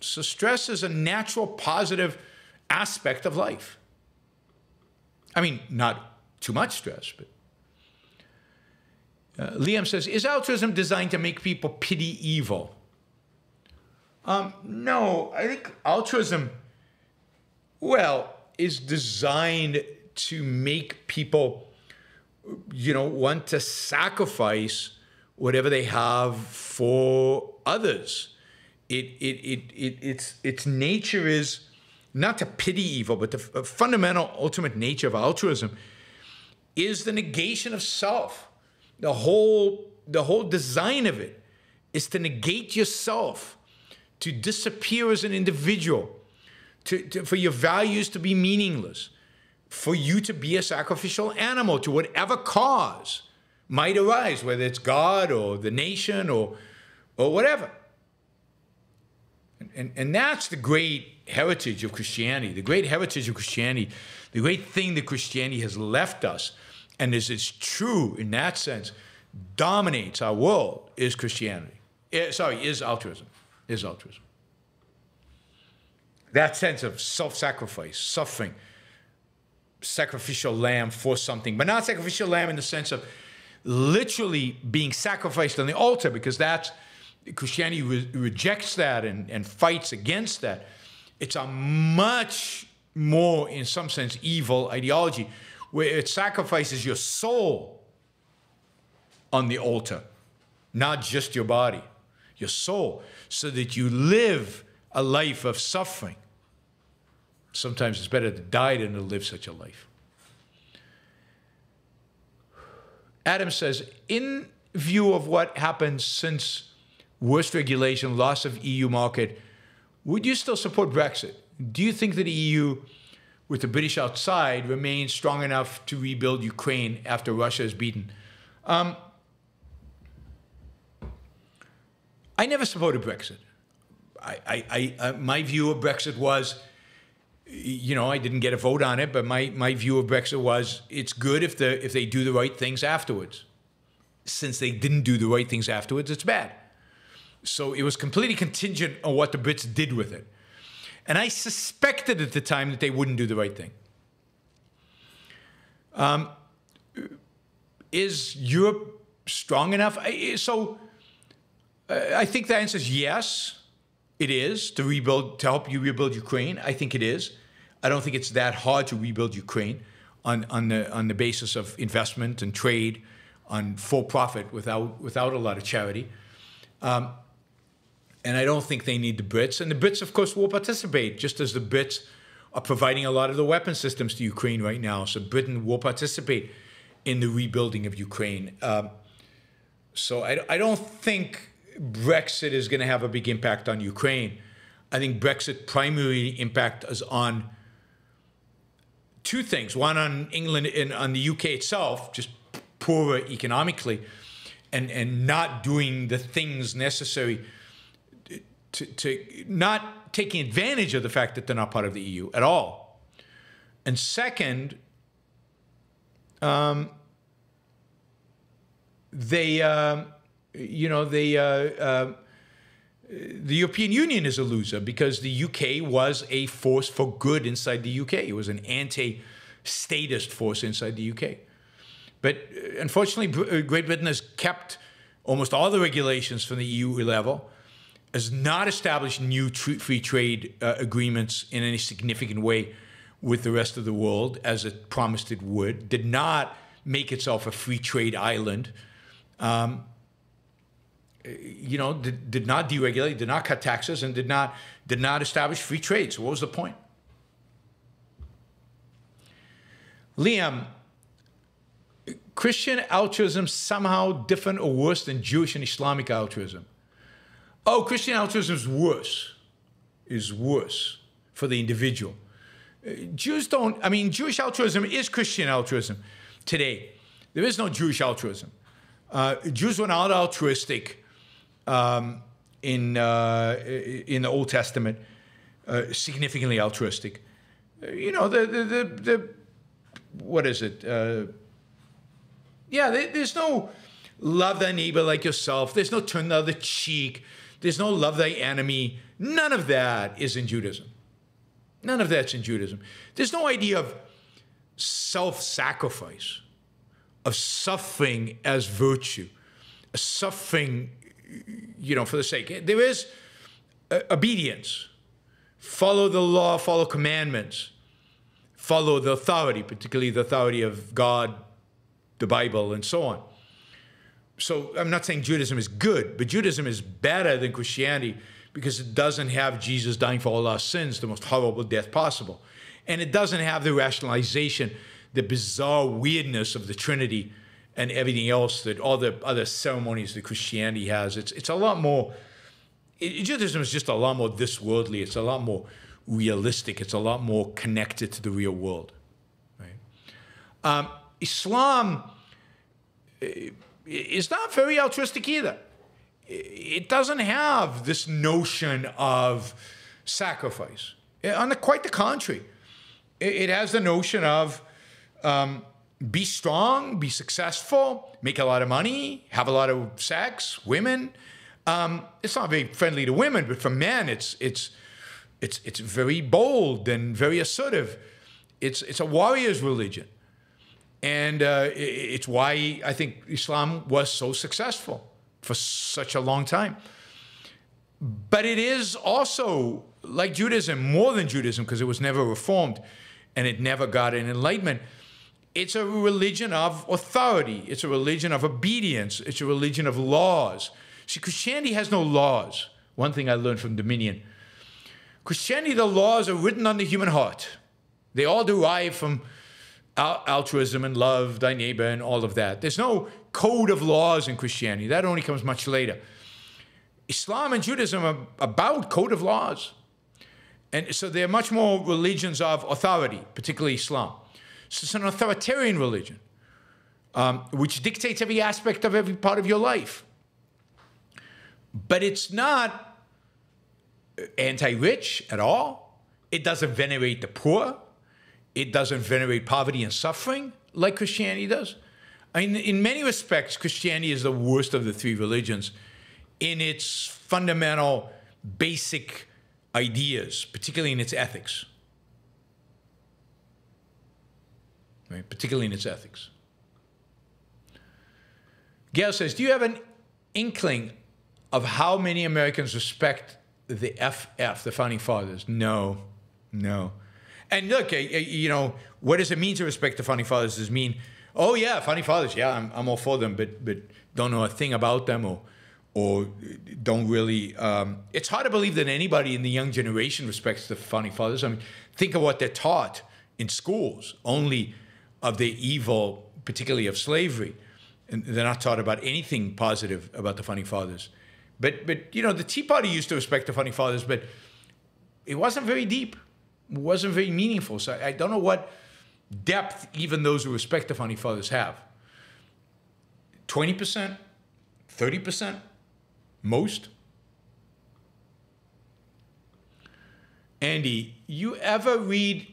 So, stress is a natural positive aspect of life. I mean, not too much stress, but. Uh, Liam says, Is altruism designed to make people pity evil? Um, no, I think altruism, well, is designed to make people, you know, want to sacrifice whatever they have for others. It, it, it, it, its, its nature is not to pity evil, but the uh, fundamental, ultimate nature of altruism is the negation of self. The whole, the whole design of it is to negate yourself, to disappear as an individual, to, to, for your values to be meaningless, for you to be a sacrificial animal to whatever cause might arise, whether it's God or the nation or, or whatever. And, and, that's the great heritage of Christianity, the great heritage of Christianity, the great thing that Christianity has left us, and is it's true in that sense, dominates our world is Christianity. Eh, sorry, is altruism. Is altruism. That sense of self-sacrifice, suffering, sacrificial lamb for something, but not sacrificial lamb in the sense of literally being sacrificed on the altar, because that's Christianity re- rejects that and, and fights against that. It's a much more, in some sense, evil ideology where it sacrifices your soul on the altar, not just your body, your soul, so that you live a life of suffering. Sometimes it's better to die than to live such a life. Adam says, in view of what happened since worst regulation, loss of EU market, would you still support Brexit? Do you think that the EU, with the British outside, remains strong enough to rebuild Ukraine after Russia is beaten? Um, I never supported Brexit. I, I, I, uh, my view of Brexit was, you know, I didn't get a vote on it, but my, my view of Brexit was it's good if the if they do the right things afterwards. Since they didn't do the right things afterwards, it's bad. So it was completely contingent on what the Brits did with it. And I suspected at the time that they wouldn't do the right thing. Um, is Europe strong enough? So I think the answer is yes, it is to rebuild, to help you rebuild Ukraine. I think it is. I don't think it's that hard to rebuild Ukraine on, on, the, on the basis of investment and trade, on for profit without, without a lot of charity. Um, and I don't think they need the Brits. And the Brits, of course, will participate, just as the Brits are providing a lot of the weapon systems to Ukraine right now. So Britain will participate in the rebuilding of Ukraine. Um, so I, I don't think Brexit is going to have a big impact on Ukraine. I think Brexit primary impact is on two things. One on England and on the UK itself, just poorer economically, and, and not doing the things necessary to, to not taking advantage of the fact that they're not part of the EU at all. And second, um, they, uh, you know, they, uh, uh, the European Union is a loser because the UK was a force for good inside the UK. It was an anti-statist force inside the UK. But uh, unfortunately, uh, Great Britain has kept almost all the regulations from the EU level has not established new free trade uh, agreements in any significant way with the rest of the world, as it promised it would, did not make itself a free trade island, um, you know, did, did not deregulate, did not cut taxes, and did not did not establish free trade. So what was the point? Liam, Christian altruism somehow different or worse than Jewish and Islamic altruism? Oh, Christian altruism is worse. Is worse for the individual. Jews don't, I mean, Jewish altruism is Christian altruism today. There is no Jewish altruism. Uh, Jews were not altruistic um, in, uh, in the Old Testament, uh, significantly altruistic. You know, the, the, the, the what is it? Uh, yeah, there's no love thy neighbor like yourself. There's no turn the other cheek. There's no love thy enemy. None of that is in Judaism. None of that's in Judaism. There's no idea of self sacrifice, of suffering as virtue, suffering, you know, for the sake. There is uh, obedience. Follow the law, follow commandments, follow the authority, particularly the authority of God, the Bible, and so on. So I'm not saying Judaism is good, but Judaism is better than Christianity because it doesn't have Jesus dying for all our sins, the most horrible death possible. And it doesn't have the rationalization, the bizarre weirdness of the Trinity and everything else that all the other ceremonies that Christianity has. It's, it's a lot more, it, Judaism is just a lot more this worldly. It's a lot more realistic. It's a lot more connected to the real world. Right? Um, Islam eh, is not very altruistic either it doesn't have this notion of sacrifice. On the, quite the contrary, it, has the notion of um, be strong, be successful, make a lot of money, have a lot of sex, women. Um, it's not very friendly to women, but for men, it's it's it's it's very bold and very assertive. It's it's a warrior's religion, and uh, it's why I think Islam was so successful for such a long time. But it is also like Judaism, more than Judaism, because it was never reformed and it never got an enlightenment. It's a religion of authority. It's a religion of obedience. It's a religion of laws. See, Christianity has no laws. One thing I learned from Dominion Christianity, the laws are written on the human heart. They all derive from altruism and love thy neighbor and all of that. There's no code of laws in Christianity. That only comes much later. Islam and Judaism are about code of laws. And so they're much more religions of authority, particularly Islam. So it's an authoritarian religion, um, which dictates every aspect of every part of your life. But it's not anti rich at all. It doesn't venerate the poor. It doesn't venerate poverty and suffering like Christianity does. I mean, in many respects, Christianity is the worst of the three religions in its fundamental, basic ideas, particularly in its ethics. Right? Particularly in its ethics. Gail says, Do you have an inkling of how many Americans respect the FF, the founding fathers? No, no. And look, you know, what does it mean to respect the founding fathers? Does it mean oh yeah, founding fathers, yeah, I'm, I'm all for them, but but don't know a thing about them or or don't really. Um, it's hard to believe that anybody in the young generation respects the founding fathers. I mean, think of what they're taught in schools, only of the evil, particularly of slavery, and they're not taught about anything positive about the founding fathers. But but you know, the Tea Party used to respect the founding fathers, but it wasn't very deep, wasn't very meaningful. So I, don't know what depth even those who respect the founding fathers have. 20%, 30%, most. Andy, you ever read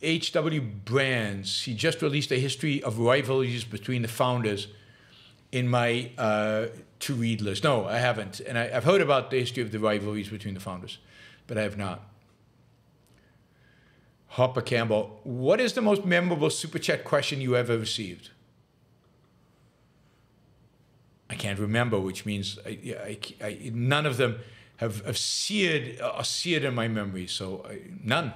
H.W. Brands? He just released a history of rivalries between the founders in my uh, to read list. No, I haven't. And I, I've heard about the history of the rivalries between the founders, but I have not. Hopper Campbell, what is the most memorable super chat question you ever received? I can't remember, which means I, I, I, none of them have, have seared, are seared in my memory. So none.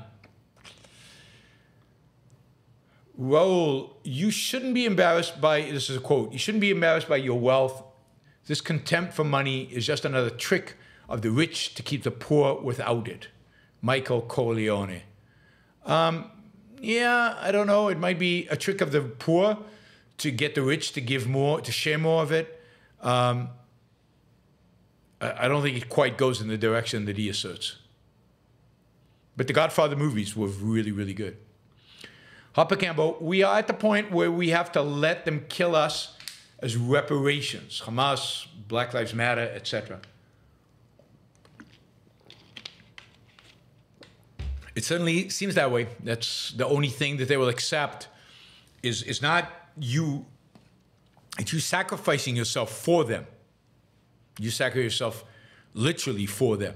Raul, you shouldn't be embarrassed by this is a quote. You shouldn't be embarrassed by your wealth This contempt for money is just another trick of the rich to keep the poor without it. Michael Corleone. Um, yeah, I don't know. It might be a trick of the poor to get the rich to give more, to share more of it. Um, I don't think it quite goes in the direction that he asserts. But the Godfather movies were really, really good. Hopper Campbell, we are at the point where we have to let them kill us as reparations. Hamas, Black Lives Matter, etc. It certainly seems that way. That's the only thing that they will accept is, is not you, it's you sacrificing yourself for them. You sacrifice yourself literally for them.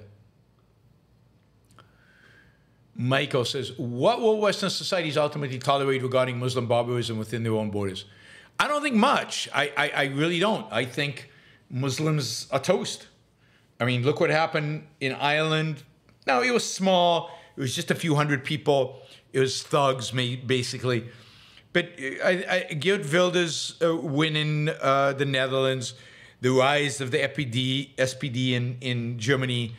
Michael says, What will Western societies ultimately tolerate regarding Muslim barbarism within their own borders? I don't think much. I, I, I, really don't. I think Muslims are toast. I mean, look what happened in Ireland. Now, it was small. It was just a few hundred people. It was thugs, basically. But I, I, Geert Wilders uh, winning uh, the Netherlands, the rise of the SPD, SPD in, in Germany,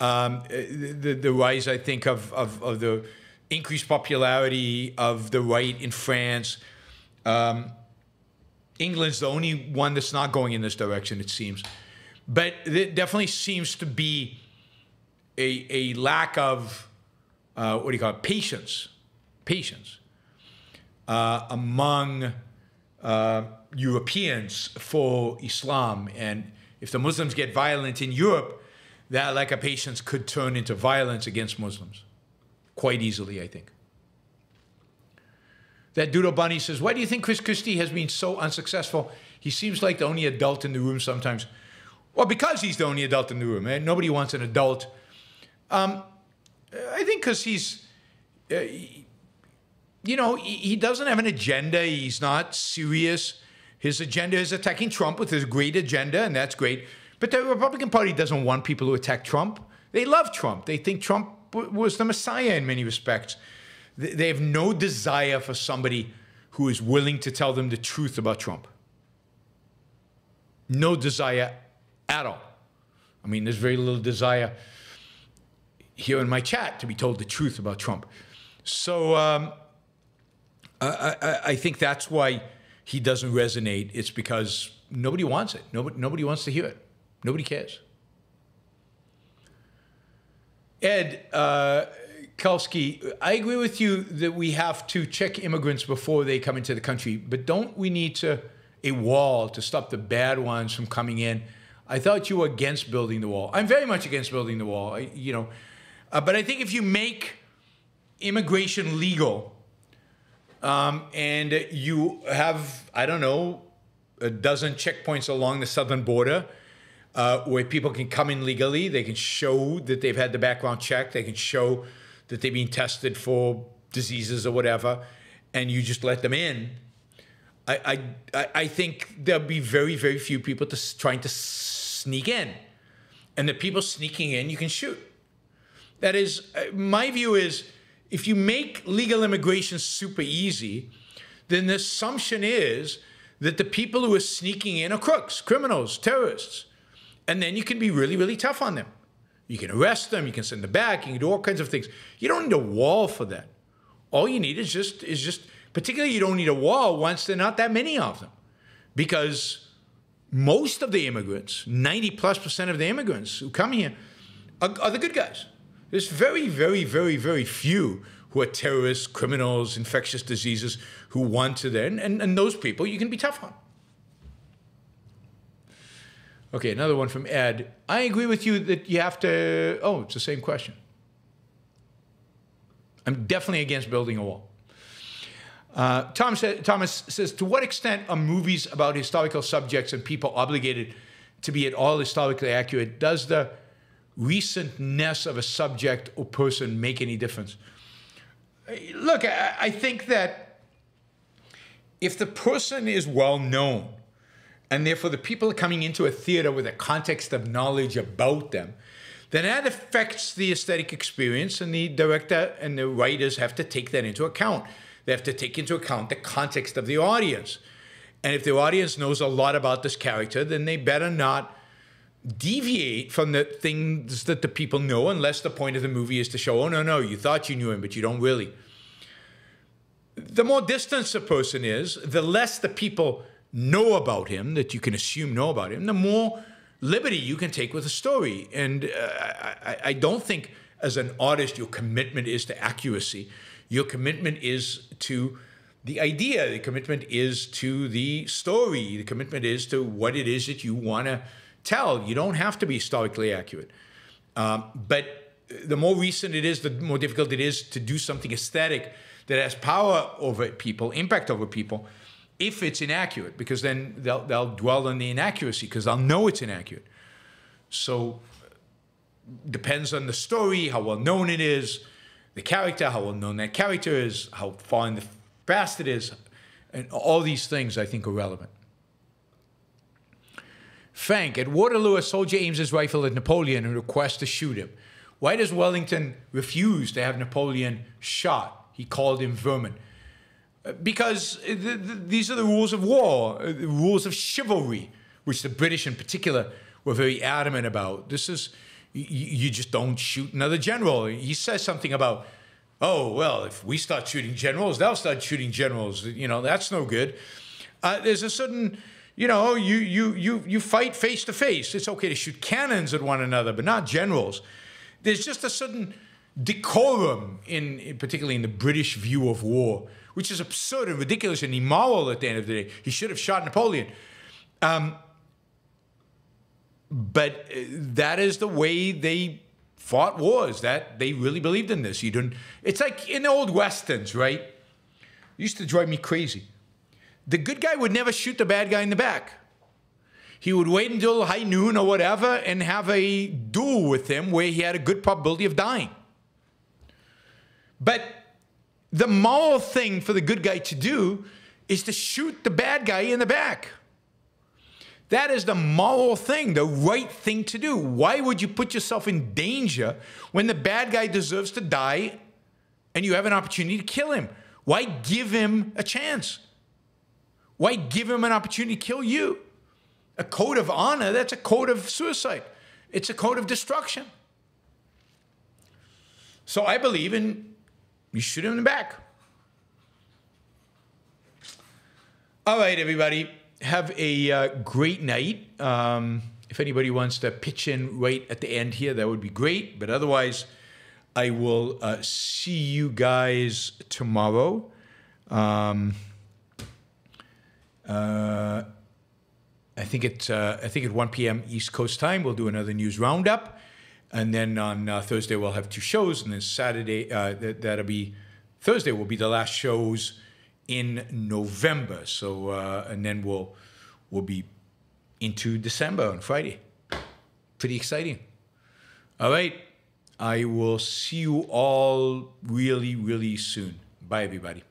um, the, the rise, I think, of, of, of, the increased popularity of the right in France. Um, England's the only one that's not going in this direction, it seems. But it definitely seems to be a, a lack of uh, what do you call it? Patience, patience uh, among uh, Europeans for Islam. And if the Muslims get violent in Europe, that lack of patience could turn into violence against Muslims quite easily, I think. That Doodle Bunny says, Why do you think Chris Christie has been so unsuccessful? He seems like the only adult in the room sometimes. Well, because he's the only adult in the room. Eh? Nobody wants an adult. Um, I think because he's, uh, you know, he, he doesn't have an agenda. He's not serious. His agenda is attacking Trump with his great agenda, and that's great. But the Republican Party doesn't want people to attack Trump. They love Trump. They think Trump was the Messiah in many respects. They have no desire for somebody who is willing to tell them the truth about Trump. No desire at all. I mean, there's very little desire here in my chat to be told the truth about Trump. So um, I, I, I, think that's why he doesn't resonate. It's because nobody wants it. Nobody, nobody wants to hear it. Nobody cares. Ed uh, Kelsky, I agree with you that we have to check immigrants before they come into the country, but don't we need to a wall to stop the bad ones from coming in? I thought you were against building the wall. I'm very much against building the wall. I, you know, uh, but I think if you make immigration legal um, and you have, I don't know, a dozen checkpoints along the southern border uh, where people can come in legally, they can show that they've had the background check, they can show that they've been tested for diseases or whatever, and you just let them in. I, I, I think there'll be very, very few people to, trying to sneak in. And the people sneaking in, you can shoot. That is, uh, my view is if you make legal immigration super easy, then the assumption is that the people who are sneaking in are crooks, criminals, terrorists. And then you can be really, really tough on them. You can arrest them, you can send them back, you can do all kinds of things. You don't need a wall for that. All you need is just is just particularly you don't need a wall once there are not that many of them. Because most of the immigrants, 90 plus percent of the immigrants who come here are, are the good guys. There's very, very, very, very few who are terrorists, criminals, infectious diseases who want to then, and, and those people you can be tough on. Okay, another one from Ed. I agree with you that you have to. Oh, it's the same question. I'm definitely against building a wall. Uh, Tom Thomas says, to what extent are movies about historical subjects and people obligated to be at all historically accurate? Does the recentness of a subject or person make any difference? Look, I think that if the person is well known, and therefore the people are coming into a theater with a context of knowledge about them, then that affects the aesthetic experience, and the director and the writers have to take that into account. They have to take into account the context of the audience. And if the audience knows a lot about this character, then they better not deviate from the things that the people know unless the point of the movie is to show, oh, no, no, you thought you knew him, but you don't really. The more distance a person is, the less the people know about him that you can assume know about him, the more liberty you can take with a story. And uh, I, I don't think as an artist your commitment is to accuracy. Your commitment is to the idea. The commitment is to the story. The commitment is to what it is that you want to tell. You don't have to be historically accurate. Um, but the more recent it is, the more difficult it is to do something aesthetic that has power over people, impact over people, if it's inaccurate, because then they'll, they'll dwell on the inaccuracy because they'll know it's inaccurate. So depends on the story, how well known it is, the character, how well known that character is, how far in the past it is, and all these things I think are relevant. Frank, at Waterloo, a soldier aims his rifle at Napoleon and requests to shoot him. Why does Wellington refuse to have Napoleon shot? He called him vermin. Uh, because th- th- these are the rules of war, uh, the rules of chivalry, which the British in particular were very adamant about. This is, you, you just don't shoot another general. He says something about, oh, well, if we start shooting generals, they'll start shooting generals. You know, that's no good. Uh, there's a certain you know, you you you you fight face to face. It's okay to shoot cannons at one another, but not generals. There's just a certain decorum in, particularly in the British view of war, which is absurd and ridiculous and immoral at the end of the day. He should have shot Napoleon. Um, but uh, that is the way they fought wars. That they really believed in this. You don't. It's like in the old westerns, right? It used to drive me crazy the good guy would never shoot the bad guy in the back. He would wait until high noon or whatever and have a duel with him where he had a good probability of dying. But the moral thing for the good guy to do is to shoot the bad guy in the back. That is the moral thing, the right thing to do. Why would you put yourself in danger when the bad guy deserves to die and you have an opportunity to kill him? Why give him a chance? Why give him an opportunity to kill you? A code of honor, that's a code of suicide. It's a code of destruction. So I believe in you shoot him in the back. All right, everybody. Have a uh, great night. Um, if anybody wants to pitch in right at the end here, that would be great. But otherwise, I will uh, see you guys tomorrow. Um, uh, I think it's uh, I think at 1 p.m. East Coast time we'll do another news roundup, and then on uh, Thursday we'll have two shows, and then Saturday uh, that, that'll be Thursday will be the last shows in November. So uh, and then we'll we'll be into December on Friday. Pretty exciting. All right. I will see you all really, really soon. Bye, everybody.